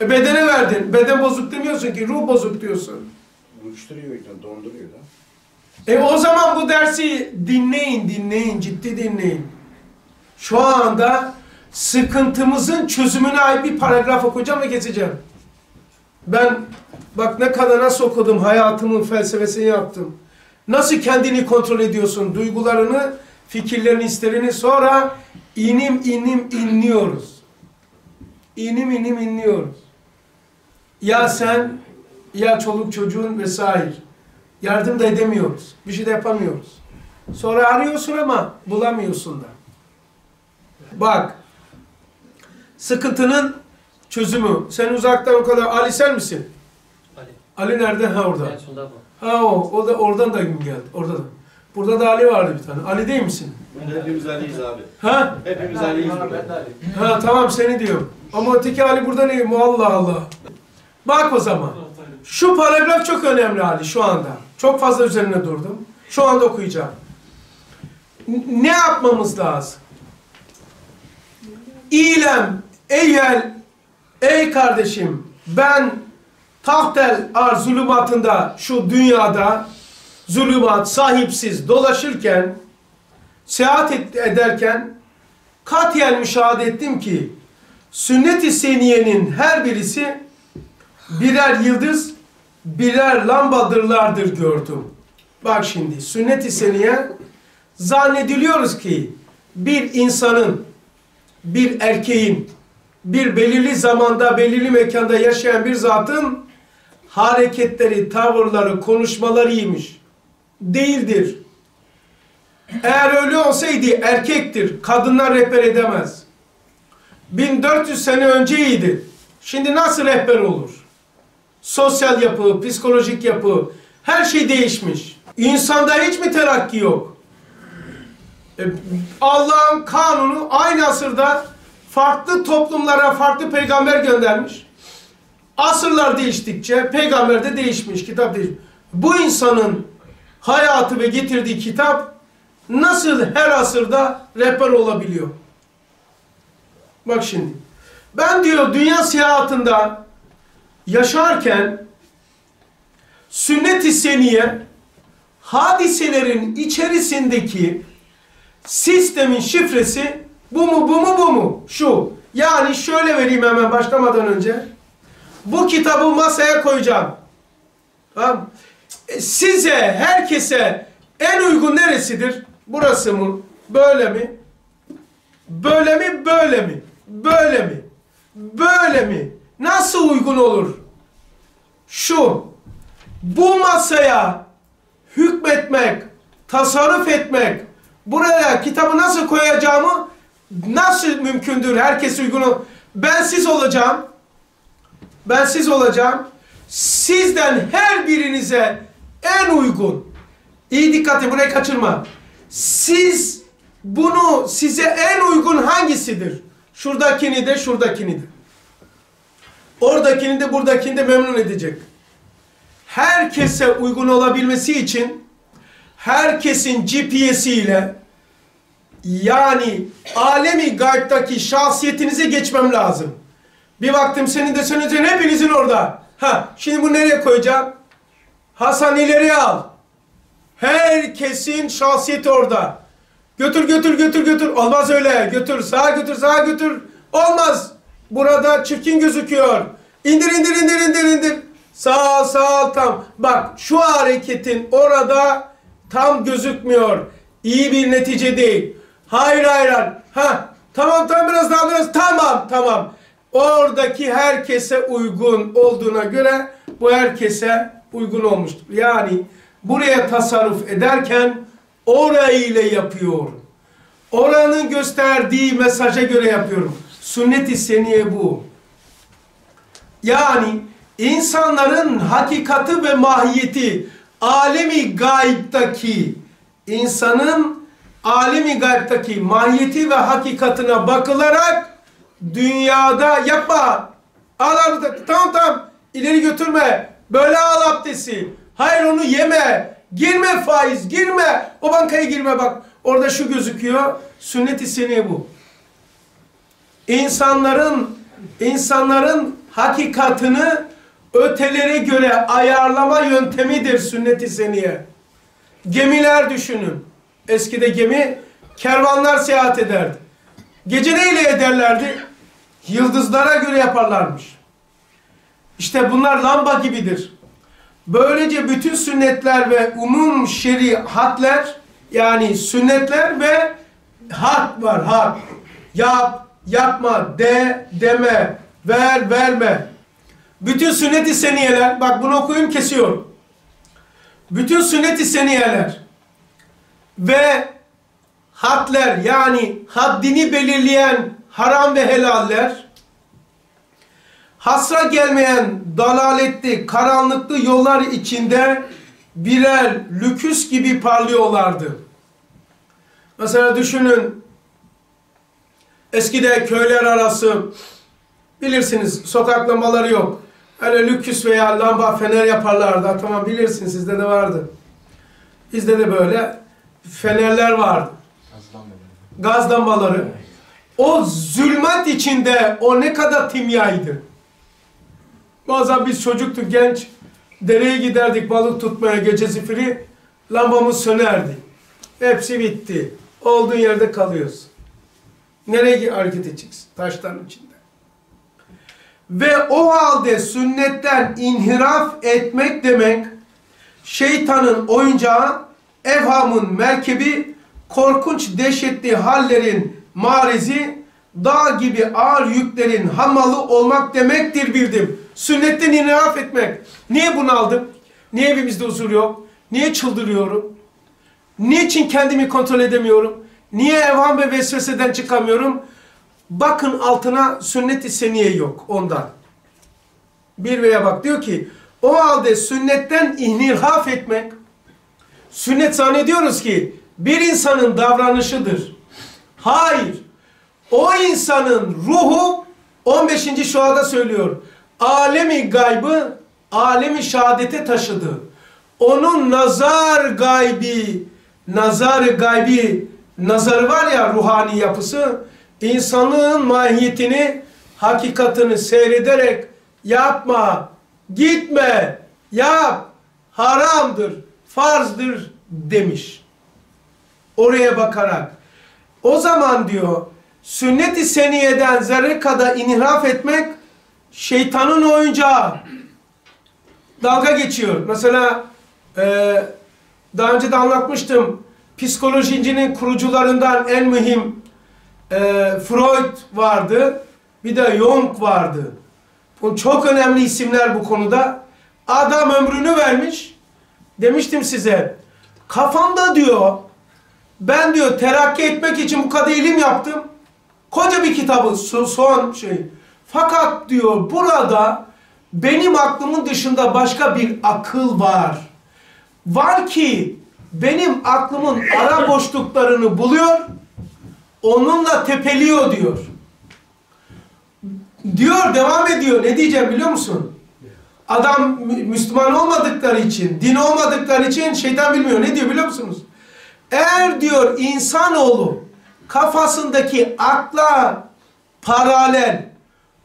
E bedene verdin. Beden bozuk demiyorsun ki ruh bozuk diyorsun. Uyuşturuyor işte, donduruyor da. E o zaman bu dersi dinleyin, dinleyin, ciddi dinleyin. Şu anda sıkıntımızın çözümüne ait bir paragraf okuyacağım ve geçeceğim. Ben bak ne kadar nasıl okudum, hayatımın felsefesini yaptım. Nasıl kendini kontrol ediyorsun, duygularını, fikirlerini, isterini sonra inim inim inliyoruz. İnim inim inliyoruz. Ya sen, ya çoluk çocuğun vesaire. Yardım da edemiyoruz. Bir şey de yapamıyoruz. Sonra arıyorsun ama bulamıyorsun da. Bak, sıkıntının çözümü. Sen uzaktan o kadar Ali sen misin? Ali. Ali nerede? Ha orada. Ha o. O da oradan da gün geldi. Orada da. Burada da Ali vardı bir tane. Ali değil misin? Hepimiz Ali'yiz abi. Ha? Hepimiz Ali'yiz burada. Ha tamam seni diyorum. Ama öteki Ali burada ne? Allah Allah. Bak o zaman. Şu paragraf çok önemli Ali şu anda. Çok fazla üzerine durdum. Şu anda okuyacağım. Ne yapmamız lazım? İlem, eyyel, ey kardeşim ben tahtel ar zulümatında şu dünyada zulümat sahipsiz dolaşırken seyahat ederken katiyen müşahede ettim ki sünnet-i seniyenin her birisi birer yıldız, birer lambadırlardır gördüm. Bak şimdi sünnet-i seniye zannediliyoruz ki bir insanın, bir erkeğin, bir belirli zamanda, belirli mekanda yaşayan bir zatın hareketleri, tavırları, konuşmalarıymış. Değildir. Eğer öyle olsaydı erkektir. Kadınlar rehber edemez. 1400 sene önceydi. Şimdi nasıl rehber olur? Sosyal yapı, psikolojik yapı, her şey değişmiş. İnsanda hiç mi terakki yok? E, Allah'ın kanunu aynı asırda farklı toplumlara farklı peygamber göndermiş. Asırlar değiştikçe peygamber de değişmiş, kitap değişmiş. Bu insanın hayatı ve getirdiği kitap nasıl her asırda rehber olabiliyor? Bak şimdi. Ben diyor dünya seyahatinde yaşarken sünnet-i seniye hadiselerin içerisindeki sistemin şifresi bu mu bu mu bu mu? Şu. Yani şöyle vereyim hemen başlamadan önce. Bu kitabı masaya koyacağım. Tamam. E, Size, herkese en uygun neresidir? Burası mı? Böyle mi? Böyle mi? Böyle mi? Böyle mi? Böyle mi? Nasıl uygun olur? Şu. Bu masaya hükmetmek, tasarruf etmek, buraya kitabı nasıl koyacağımı nasıl mümkündür? Herkes uygun ol- Ben siz olacağım. Ben siz olacağım. Sizden her birinize en uygun. İyi dikkat edin burayı kaçırma. Siz bunu size en uygun hangisidir? Şuradakini de şuradakini de. Oradakini de buradakini de memnun edecek. Herkese uygun olabilmesi için herkesin GPS'iyle yani alemi gaybdaki şahsiyetinize geçmem lazım. Bir baktım senin de de hepinizin orada. Ha, şimdi bunu nereye koyacağım? Hasan ileriye al. Herkesin şahsiyeti orada. Götür götür götür götür. Olmaz öyle. Götür sağa götür sağa götür. Olmaz. Burada çirkin gözüküyor. İndir indir indir indir indir. Sağ sağ tam. Bak şu hareketin orada tam gözükmüyor. İyi bir netice değil. Hayır hayır. Ha tamam tamam biraz daha biraz tamam tamam. Oradaki herkese uygun olduğuna göre bu herkese uygun olmuştur. Yani buraya tasarruf ederken orayla yapıyorum. Oranın gösterdiği mesaja göre yapıyorum. Sünnet-i seniye bu. Yani insanların hakikati ve mahiyeti alemi gaybdaki insanın alemi gaybdaki mahiyeti ve hakikatine bakılarak dünyada yapma. Al al tamam tamam ileri götürme. Böyle al abdesti. Hayır onu yeme. Girme faiz girme. O bankaya girme bak. Orada şu gözüküyor. Sünnet-i seniye bu. İnsanların insanların hakikatını ötelere göre ayarlama yöntemidir sünnet-i seniye. Gemiler düşünün. Eskide gemi kervanlar seyahat ederdi. Gece neyle ederlerdi? Yıldızlara göre yaparlarmış. İşte bunlar lamba gibidir. Böylece bütün sünnetler ve umum şeriatler yani sünnetler ve hak var hak. Yap, yapma, de, deme, ver, verme. Bütün sünnet-i seniyeler, bak bunu okuyayım kesiyorum. Bütün sünnet-i seniyeler ve hadler yani haddini belirleyen haram ve helaller hasra gelmeyen dalaletli, karanlıklı yollar içinde birer lüküs gibi parlıyorlardı. Mesela düşünün eskide köyler arası bilirsiniz sokak lambaları yok. Öyle lüküs veya lamba fener yaparlardı. Tamam bilirsiniz sizde de vardı. Bizde de böyle fenerler vardı. Gaz lambaları. O zulmet içinde o ne kadar timyaydı. Bazen biz çocuktuk genç. Dereye giderdik balık tutmaya gece zifiri. Lambamız sönerdi. Hepsi bitti. Olduğun yerde kalıyorsun. Nereye hareket edeceksin? Taşların içinde. Ve o halde sünnetten inhiraf etmek demek şeytanın oyuncağı, evhamın merkebi, korkunç dehşetli hallerin marizi, dağ gibi ağır yüklerin hamalı olmak demektir bildim. Sünnetten inhiraf etmek. Niye bunu aldım? Niye evimizde huzur yok? Niye çıldırıyorum? Niçin kendimi kontrol edemiyorum? Niye evham ve vesveseden çıkamıyorum? Bakın altına sünnet-i seniye yok ondan. Bir veya bak diyor ki o halde sünnetten inhiraf etmek sünnet zannediyoruz ki bir insanın davranışıdır. Hayır. O insanın ruhu 15. şuada söylüyor. Alemi gaybı alemi şehadete taşıdı. Onun nazar gaybi, nazar gaybi, nazarı var ya ruhani yapısı, insanlığın mahiyetini, hakikatini seyrederek yapma, gitme, yap, haramdır, farzdır demiş. Oraya bakarak. O zaman diyor sünnet-i seniyeden zerre kadar inhiraf etmek şeytanın oyuncağı. Dalga geçiyor. Mesela e, daha önce de anlatmıştım. Psikolojinin kurucularından en mühim e, Freud vardı. Bir de Jung vardı. Bu çok önemli isimler bu konuda. Adam ömrünü vermiş. Demiştim size. Kafamda diyor ben diyor terakki etmek için bu kadar ilim yaptım. Koca bir kitabı son şey. Fakat diyor burada benim aklımın dışında başka bir akıl var. Var ki benim aklımın ara boşluklarını buluyor, onunla tepeliyor diyor. Diyor, devam ediyor. Ne diyeceğim biliyor musun? Adam Mü- Müslüman olmadıkları için, din olmadıkları için şeytan bilmiyor. Ne diyor biliyor musunuz? Eğer diyor insanoğlu kafasındaki akla paralel,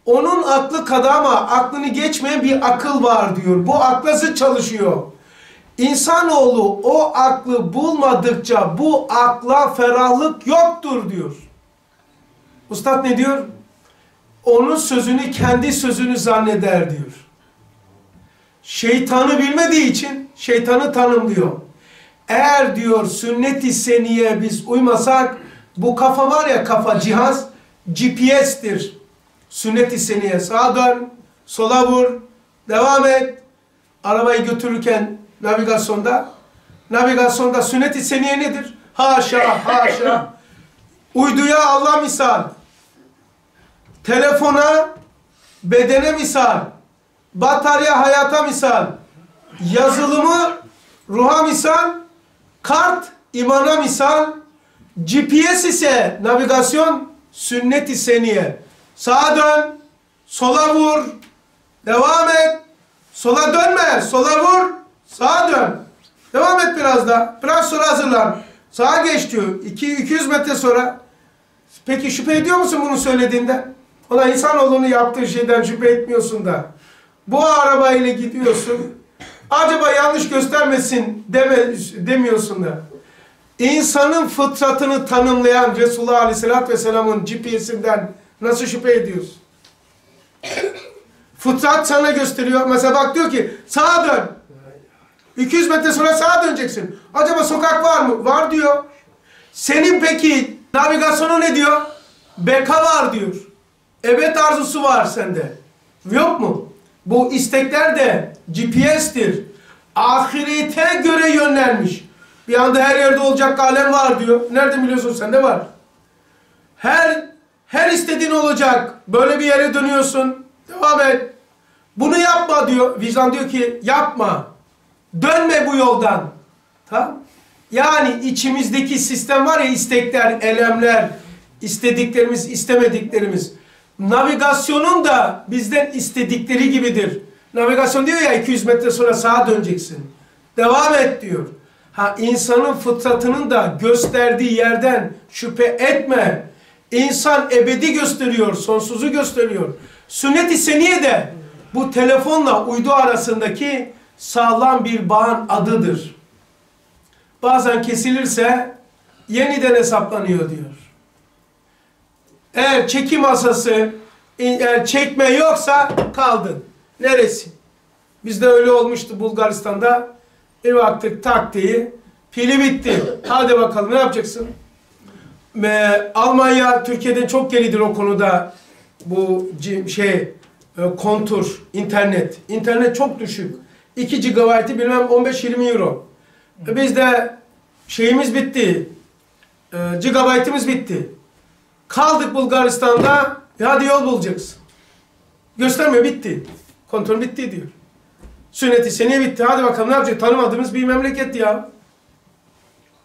onun aklı kadar ama aklını geçmeyen bir akıl var diyor. Bu akla zıt çalışıyor. İnsanoğlu o aklı bulmadıkça bu akla ferahlık yoktur diyor. Ustad ne diyor? Onun sözünü kendi sözünü zanneder diyor. Şeytanı bilmediği için şeytanı tanımlıyor. Eğer diyor sünnet-i seniye biz uymasak bu kafa var ya kafa cihaz GPS'tir. Sünnet-i seniye sağa dön, sola vur, devam et. Arabayı götürürken navigasyonda navigasyonda sünnet-i seniye nedir? Haşa haşa. Uyduya Allah misal. Telefona bedene misal. Batarya hayata misal. Yazılımı ruha misal. Kart imana misal. GPS ise navigasyon sünnet-i seniye. Sağa dön, sola vur, devam et. Sola dönme, sola vur, sağa dön. Devam et biraz da. Biraz sonra hazırlan. Sağa geç diyor. 2 200 metre sonra. Peki şüphe ediyor musun bunu söylediğinde? Ona insanoğlunun yaptığı şeyden şüphe etmiyorsun da. Bu arabayla gidiyorsun. Acaba yanlış göstermesin deme, demiyorsun da. İnsanın fıtratını tanımlayan Resulullah Aleyhisselatü Vesselam'ın GPS'inden nasıl şüphe ediyorsun? Fıtrat sana gösteriyor. Mesela bak diyor ki sağa dön. 200 metre sonra sağa döneceksin. Acaba sokak var mı? Var diyor. Senin peki navigasyonu ne diyor? Beka var diyor. Evet arzusu var sende. Yok mu? Bu istekler de GPS'tir. Ahirete göre yönlenmiş. Bir anda her yerde olacak alem var diyor. Nerede biliyorsun sende var. Her her istediğin olacak. Böyle bir yere dönüyorsun. Devam et. Bunu yapma diyor. Vicdan diyor ki yapma. Dönme bu yoldan. Tamam? Yani içimizdeki sistem var ya istekler, elemler, istediklerimiz, istemediklerimiz. Navigasyonun da bizden istedikleri gibidir. Navigasyon diyor ya 200 metre sonra sağa döneceksin. Devam et diyor. Ha insanın fıtratının da gösterdiği yerden şüphe etme. İnsan ebedi gösteriyor, sonsuzu gösteriyor. Sünnet-i seniye de bu telefonla uydu arasındaki sağlam bir bağın adıdır. Bazen kesilirse yeniden hesaplanıyor diyor. Eğer çekim masası, eğer çekme yoksa kaldın. Neresi? Bizde öyle olmuştu Bulgaristan'da. Bir baktık taktiği, pili bitti. Hadi bakalım ne yapacaksın? Ve Almanya Türkiye'den çok geridir o konuda. Bu şey e, kontur, internet. İnternet çok düşük. 2 GB'ı bilmem 15-20 euro. E, Bizde şeyimiz bitti. E, gigabaytımız bitti. Kaldık Bulgaristan'da. Ya hadi yol bulacaksın. Göstermiyor bitti. Kontrol bitti diyor. Sünnet-i seniye bitti. Hadi bakalım ne yapacak? Tanımadığımız bir memleket ya.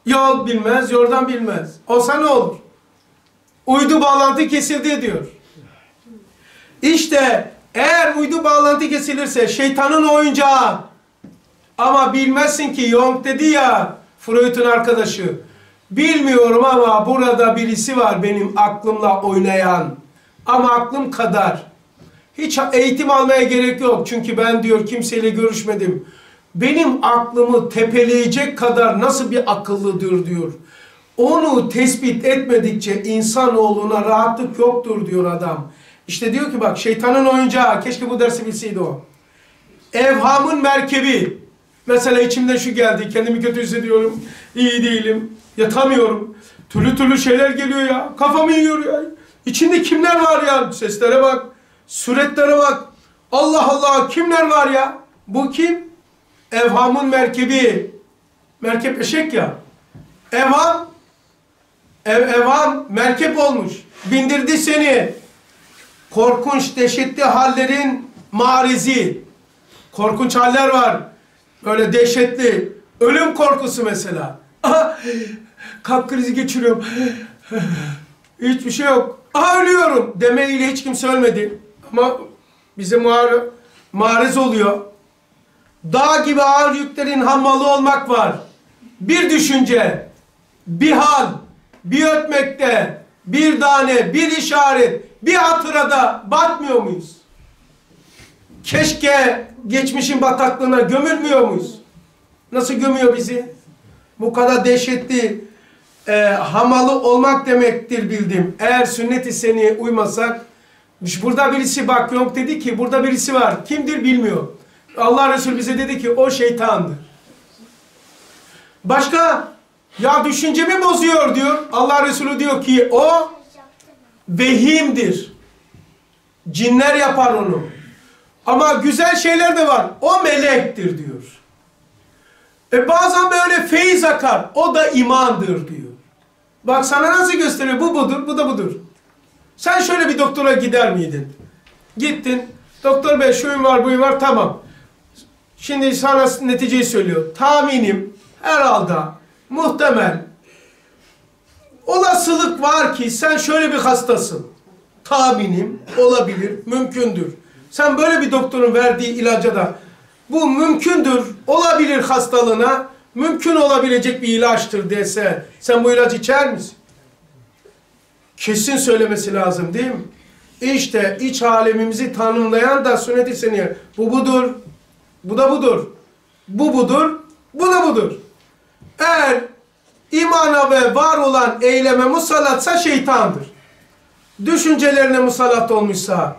Yol bilmez, yordan bilmez. Olsa ne olur? Uydu bağlantı kesildi diyor. İşte eğer uydu bağlantı kesilirse şeytanın oyuncağı. Ama bilmezsin ki Jung dedi ya Freud'un arkadaşı. Bilmiyorum ama burada birisi var benim aklımla oynayan. Ama aklım kadar. Hiç eğitim almaya gerek yok çünkü ben diyor kimseyle görüşmedim. Benim aklımı tepeleyecek kadar nasıl bir akıllıdır diyor. Onu tespit etmedikçe insanoğluna rahatlık yoktur diyor adam. İşte diyor ki bak şeytanın oyuncağı keşke bu dersi bilseydi o. Evhamın merkebi. Mesela içimden şu geldi kendimi kötü hissediyorum. iyi değilim. Yatamıyorum. Türlü türlü şeyler geliyor ya. Kafamı yiyor ya. İçinde kimler var ya? Seslere bak. Suretlere bak. Allah Allah kimler var ya? Bu kim? Evhamın merkebi. Merkep eşek ya. Evham ev, evham merkep olmuş. Bindirdi seni. Korkunç, dehşetli hallerin marizi. Korkunç haller var. Böyle dehşetli. Ölüm korkusu mesela. Aha, kalp krizi geçiriyorum. Hiçbir şey yok. Aha ölüyorum demeyle hiç kimse ölmedi. Ama bize muhar mariz oluyor. Dağ gibi ağır yüklerin hammalı olmak var. Bir düşünce, bir hal, bir ötmekte, bir tane, bir işaret, bir hatırada batmıyor muyuz? Keşke geçmişin bataklığına gömülmüyor muyuz? Nasıl gömüyor bizi? Bu kadar dehşetli e, hamalı olmak demektir bildim. Eğer sünnet-i seniye uymasak, burada birisi bak yok dedi ki burada birisi var. Kimdir bilmiyor. Allah Resulü bize dedi ki o şeytandır. Başka ya düşüncemi bozuyor diyor. Allah Resulü diyor ki o vehimdir. Cinler yapar onu. Ama güzel şeyler de var. O melektir diyor. E bazen böyle feyiz akar. O da imandır diyor. Bak sana nasıl gösteriyor? Bu budur, bu da budur. Sen şöyle bir doktora gider miydin? Gittin. Doktor bey şuyum var, buyum var. Tamam. Şimdi sana neticeyi söylüyor. Tahminim herhalde muhtemel olasılık var ki sen şöyle bir hastasın. Tahminim olabilir, mümkündür. Sen böyle bir doktorun verdiği ilaca da bu mümkündür, olabilir hastalığına, mümkün olabilecek bir ilaçtır dese sen bu ilacı içer misin? Kesin söylemesi lazım değil mi? İşte iç alemimizi tanımlayan da sünnet-i seniye. Bu budur, bu da budur. Bu budur, bu da budur. Eğer imana ve var olan eyleme musallatsa şeytandır. Düşüncelerine musallat olmuşsa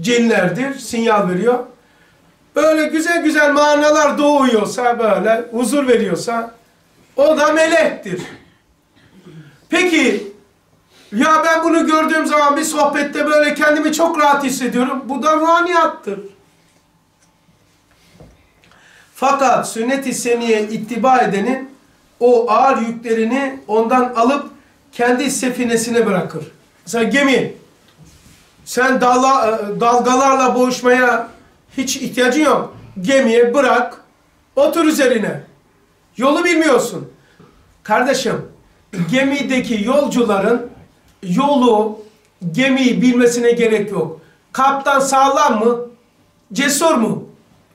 cinlerdir, sinyal veriyor. Böyle güzel güzel manalar doğuyorsa böyle huzur veriyorsa o da melektir. Peki ya ben bunu gördüğüm zaman bir sohbette böyle kendimi çok rahat hissediyorum. Bu da ruhaniyattır. Fakat sünnet-i seniye ittiba edenin o ağır yüklerini ondan alıp kendi sefinesine bırakır. Mesela gemi. Sen dala, dalgalarla boğuşmaya hiç ihtiyacın yok. Gemiye bırak, otur üzerine. Yolu bilmiyorsun. Kardeşim, gemideki yolcuların yolu, gemiyi bilmesine gerek yok. Kaptan sağlam mı? Cesur mu?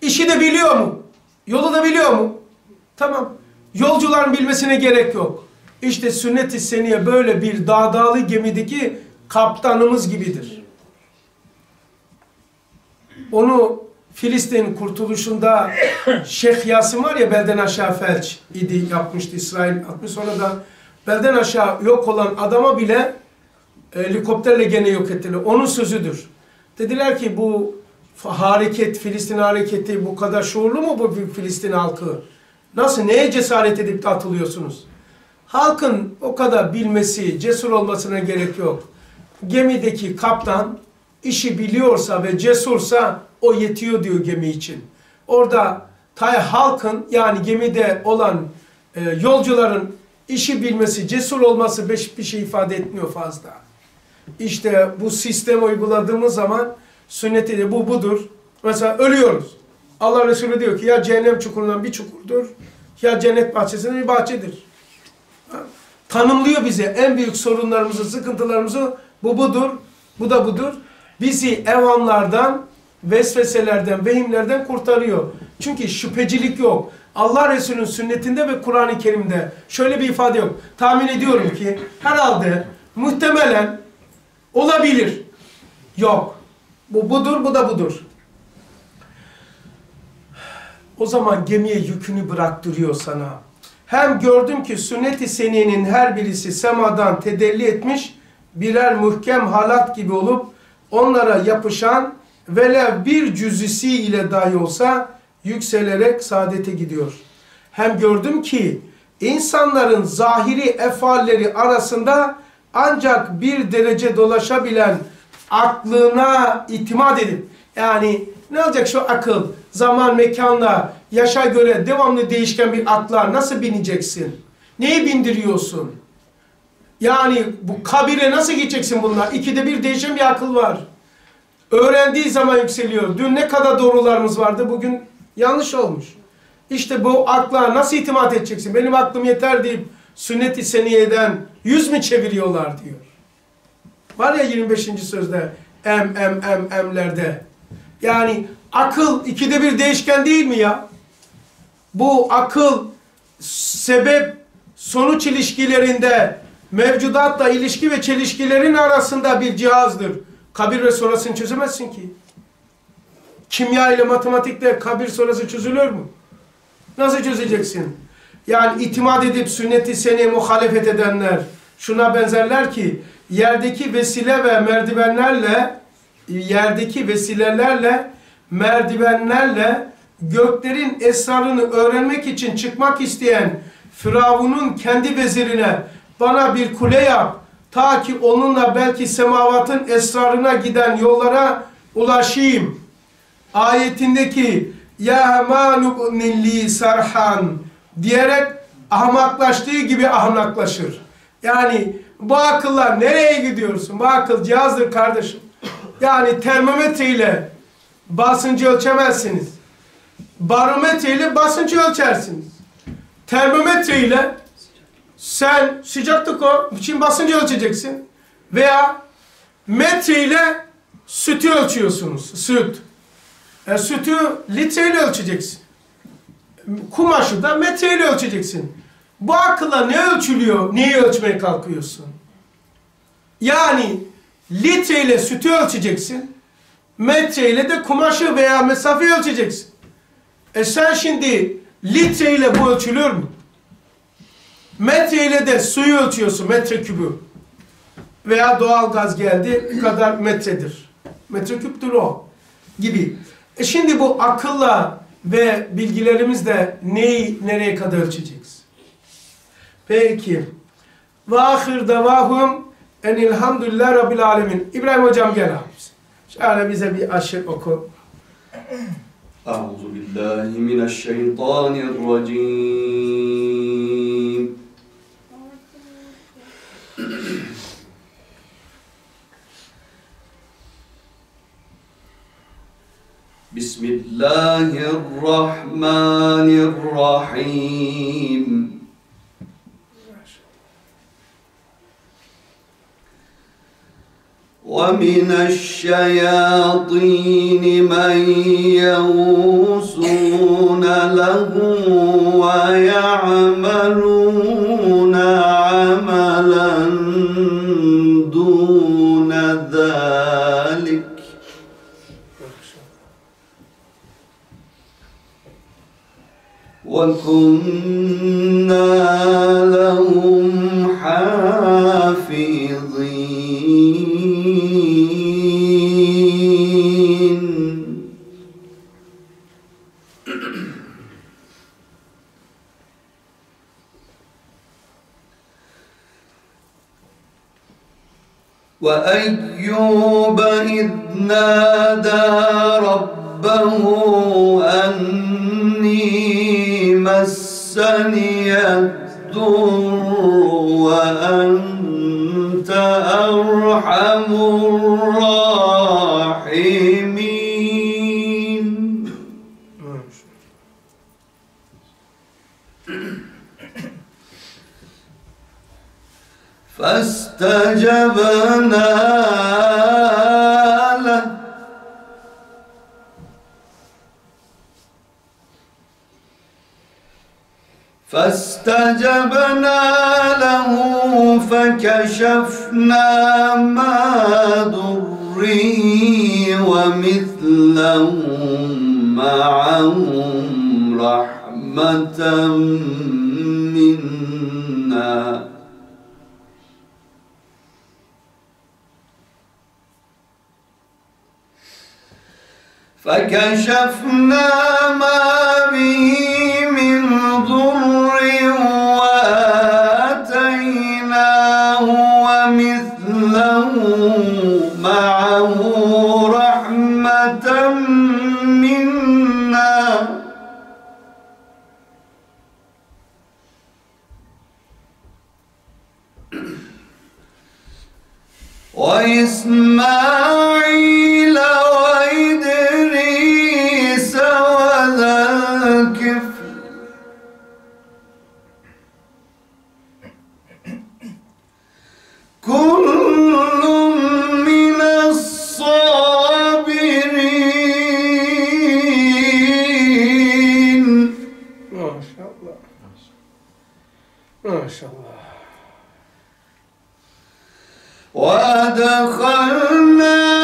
İşi de biliyor mu? Yolu da biliyor mu? Tamam. Yolcuların bilmesine gerek yok. İşte sünnet-i seniye böyle bir dağdağlı gemideki kaptanımız gibidir. Onu Filistin kurtuluşunda <coughs> Şeyh Yasin var ya belden aşağı felç idi yapmıştı İsrail atmış sonra da belden aşağı yok olan adama bile e, helikopterle gene yok ettiler. Onun sözüdür. Dediler ki bu hareket, Filistin hareketi bu kadar şuurlu mu bu Filistin halkı? Nasıl, neye cesaret edip de atılıyorsunuz? Halkın o kadar bilmesi, cesur olmasına gerek yok. Gemideki kaptan işi biliyorsa ve cesursa o yetiyor diyor gemi için. Orada tay halkın yani gemide olan e, yolcuların işi bilmesi, cesur olması beş bir şey ifade etmiyor fazla. İşte bu sistem uyguladığımız zaman sünneti de bu budur. Mesela ölüyoruz. Allah Resulü diyor ki ya cehennem çukurundan bir çukurdur ya cennet bahçesinden bir bahçedir. Tanımlıyor bize en büyük sorunlarımızı, sıkıntılarımızı bu budur, bu da budur. Bizi evhamlardan, vesveselerden, vehimlerden kurtarıyor. Çünkü şüphecilik yok. Allah Resulü'nün sünnetinde ve Kur'an-ı Kerim'de şöyle bir ifade yok. Tahmin ediyorum ki herhalde muhtemelen olabilir. Yok. Bu budur, bu da budur. O zaman gemiye yükünü bıraktırıyor sana. Hem gördüm ki sünnet-i seniyenin her birisi semadan tedelli etmiş birer muhkem halat gibi olup onlara yapışan velev bir cüzisi ile dahi olsa yükselerek saadete gidiyor. Hem gördüm ki insanların zahiri efalleri arasında ancak bir derece dolaşabilen aklına itimat edip yani ne olacak şu akıl zaman mekanla yaşa göre devamlı değişken bir atlar nasıl bineceksin? Neyi bindiriyorsun? Yani bu kabire nasıl gideceksin bunlar? İkide bir değişen bir akıl var. Öğrendiği zaman yükseliyor. Dün ne kadar doğrularımız vardı bugün yanlış olmuş. İşte bu akla nasıl itimat edeceksin? Benim aklım yeter deyip sünnet-i seniyeden yüz mü çeviriyorlar diyor. Var ya 25. sözde em em em emlerde. Yani akıl ikide bir değişken değil mi ya? Bu akıl sebep sonuç ilişkilerinde mevcudatla ilişki ve çelişkilerin arasında bir cihazdır. Kabir ve sonrasını çözemezsin ki. Kimya ile matematikte kabir sonrası çözülür mü? Nasıl çözeceksin? Yani itimat edip sünnet-i seni muhalefet edenler şuna benzerler ki yerdeki vesile ve merdivenlerle yerdeki vesilelerle merdivenlerle göklerin esrarını öğrenmek için çıkmak isteyen Firavun'un kendi vezirine bana bir kule yap ta ki onunla belki semavatın esrarına giden yollara ulaşayım. Ayetindeki ya hamanu nilli sarhan diyerek ahmaklaştığı gibi ahmaklaşır. Yani bu akıllar nereye gidiyorsun? Bu akıl cihazdır kardeşim. Yani termometre ile basıncı ölçemezsiniz. Barometre ile basıncı ölçersiniz. Termometre ile sen sıcaklık o, için basıncı ölçeceksin. Veya metre sütü ölçüyorsunuz. Süt. E, sütü litreyle ölçeceksin. Kumaşı da metreyle ölçeceksin. Bu akılla ne ölçülüyor, neyi ölçmeye kalkıyorsun? Yani litreyle sütü ölçeceksin, metreyle de kumaşı veya mesafeyi ölçeceksin. E sen şimdi litreyle bu ölçülür mü? Metreyle de suyu ölçüyorsun, metre kübü. Veya doğal gaz geldi, kadar metredir. Metreküptür o gibi. E şimdi bu akılla ve bilgilerimizle neyi nereye kadar ölçeceğiz? Peki. Ve ahir davahum enilhamdülillah rabbil alemin. İbrahim hocam gel abi. Şöyle bize bir aşır oku. أعوذ بالله من الشيطان الرجيم بسم الله الرحمن الرحيم ومن الشياطين من يغوصون له ويعملون عملا دون ذلك. وكنا 饿瘦了我的魂啊。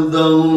the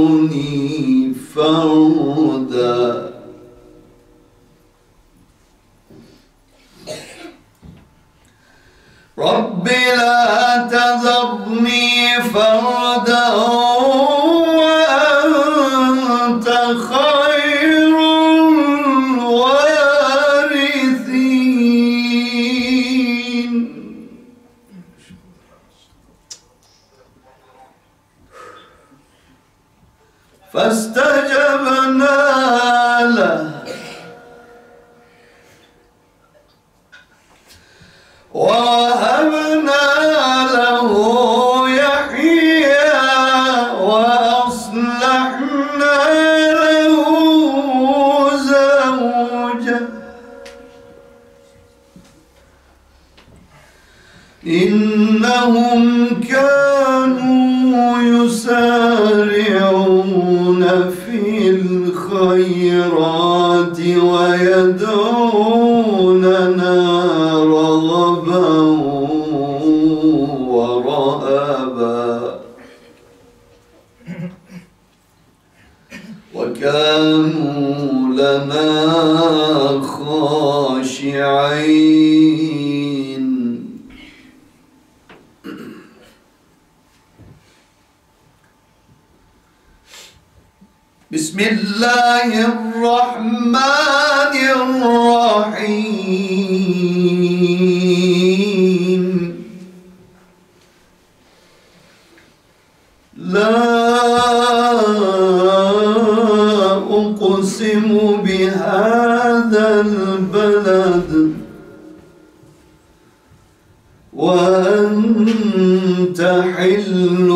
حل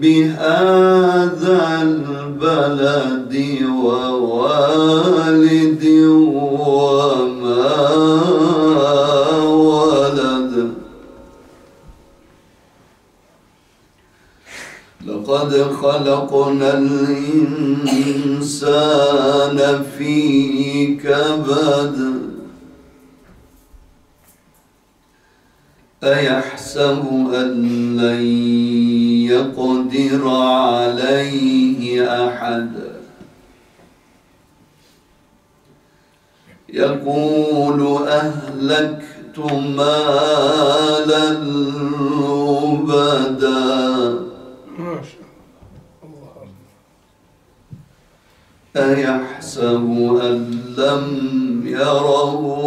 بهذا البلد ووالد وما ولد. لقد خلقنا الإنسان في كبد. أيحسب أن لن يقدر عليه أحد يقول أهلكت مالا لبدا. أيحسب أن لم يره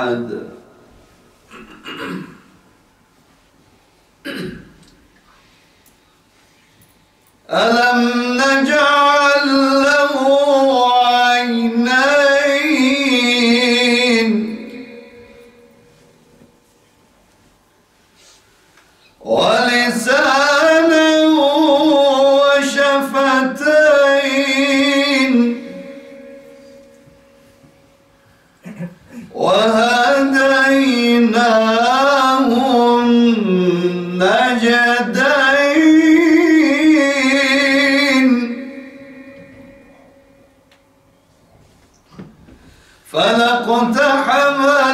أحد ألم نجعل له عينين وهديناه النجدين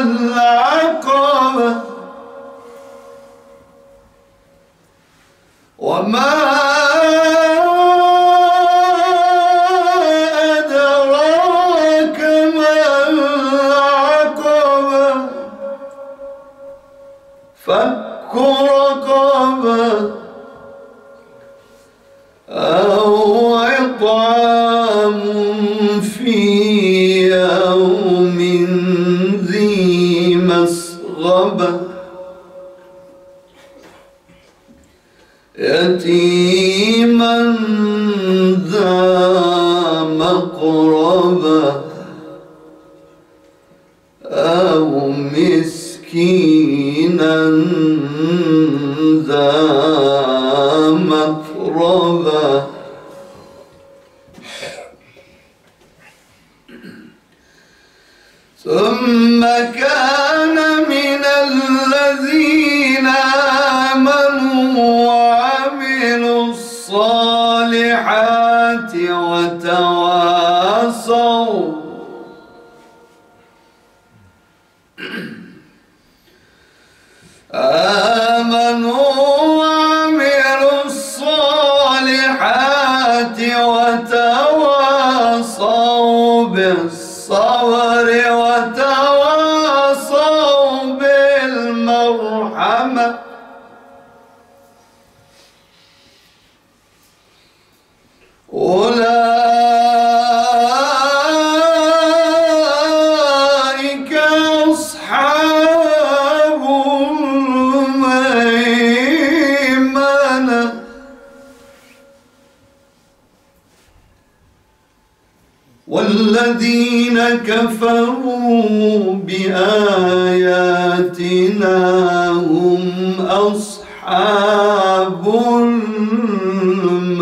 العقبة وما ذا مقربه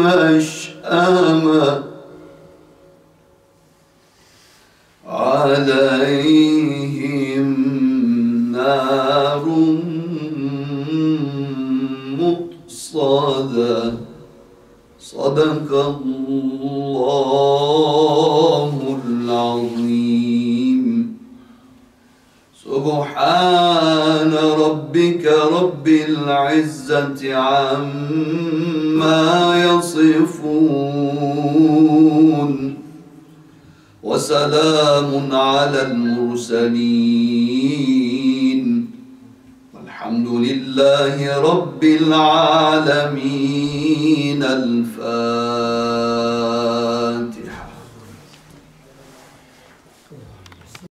أشاء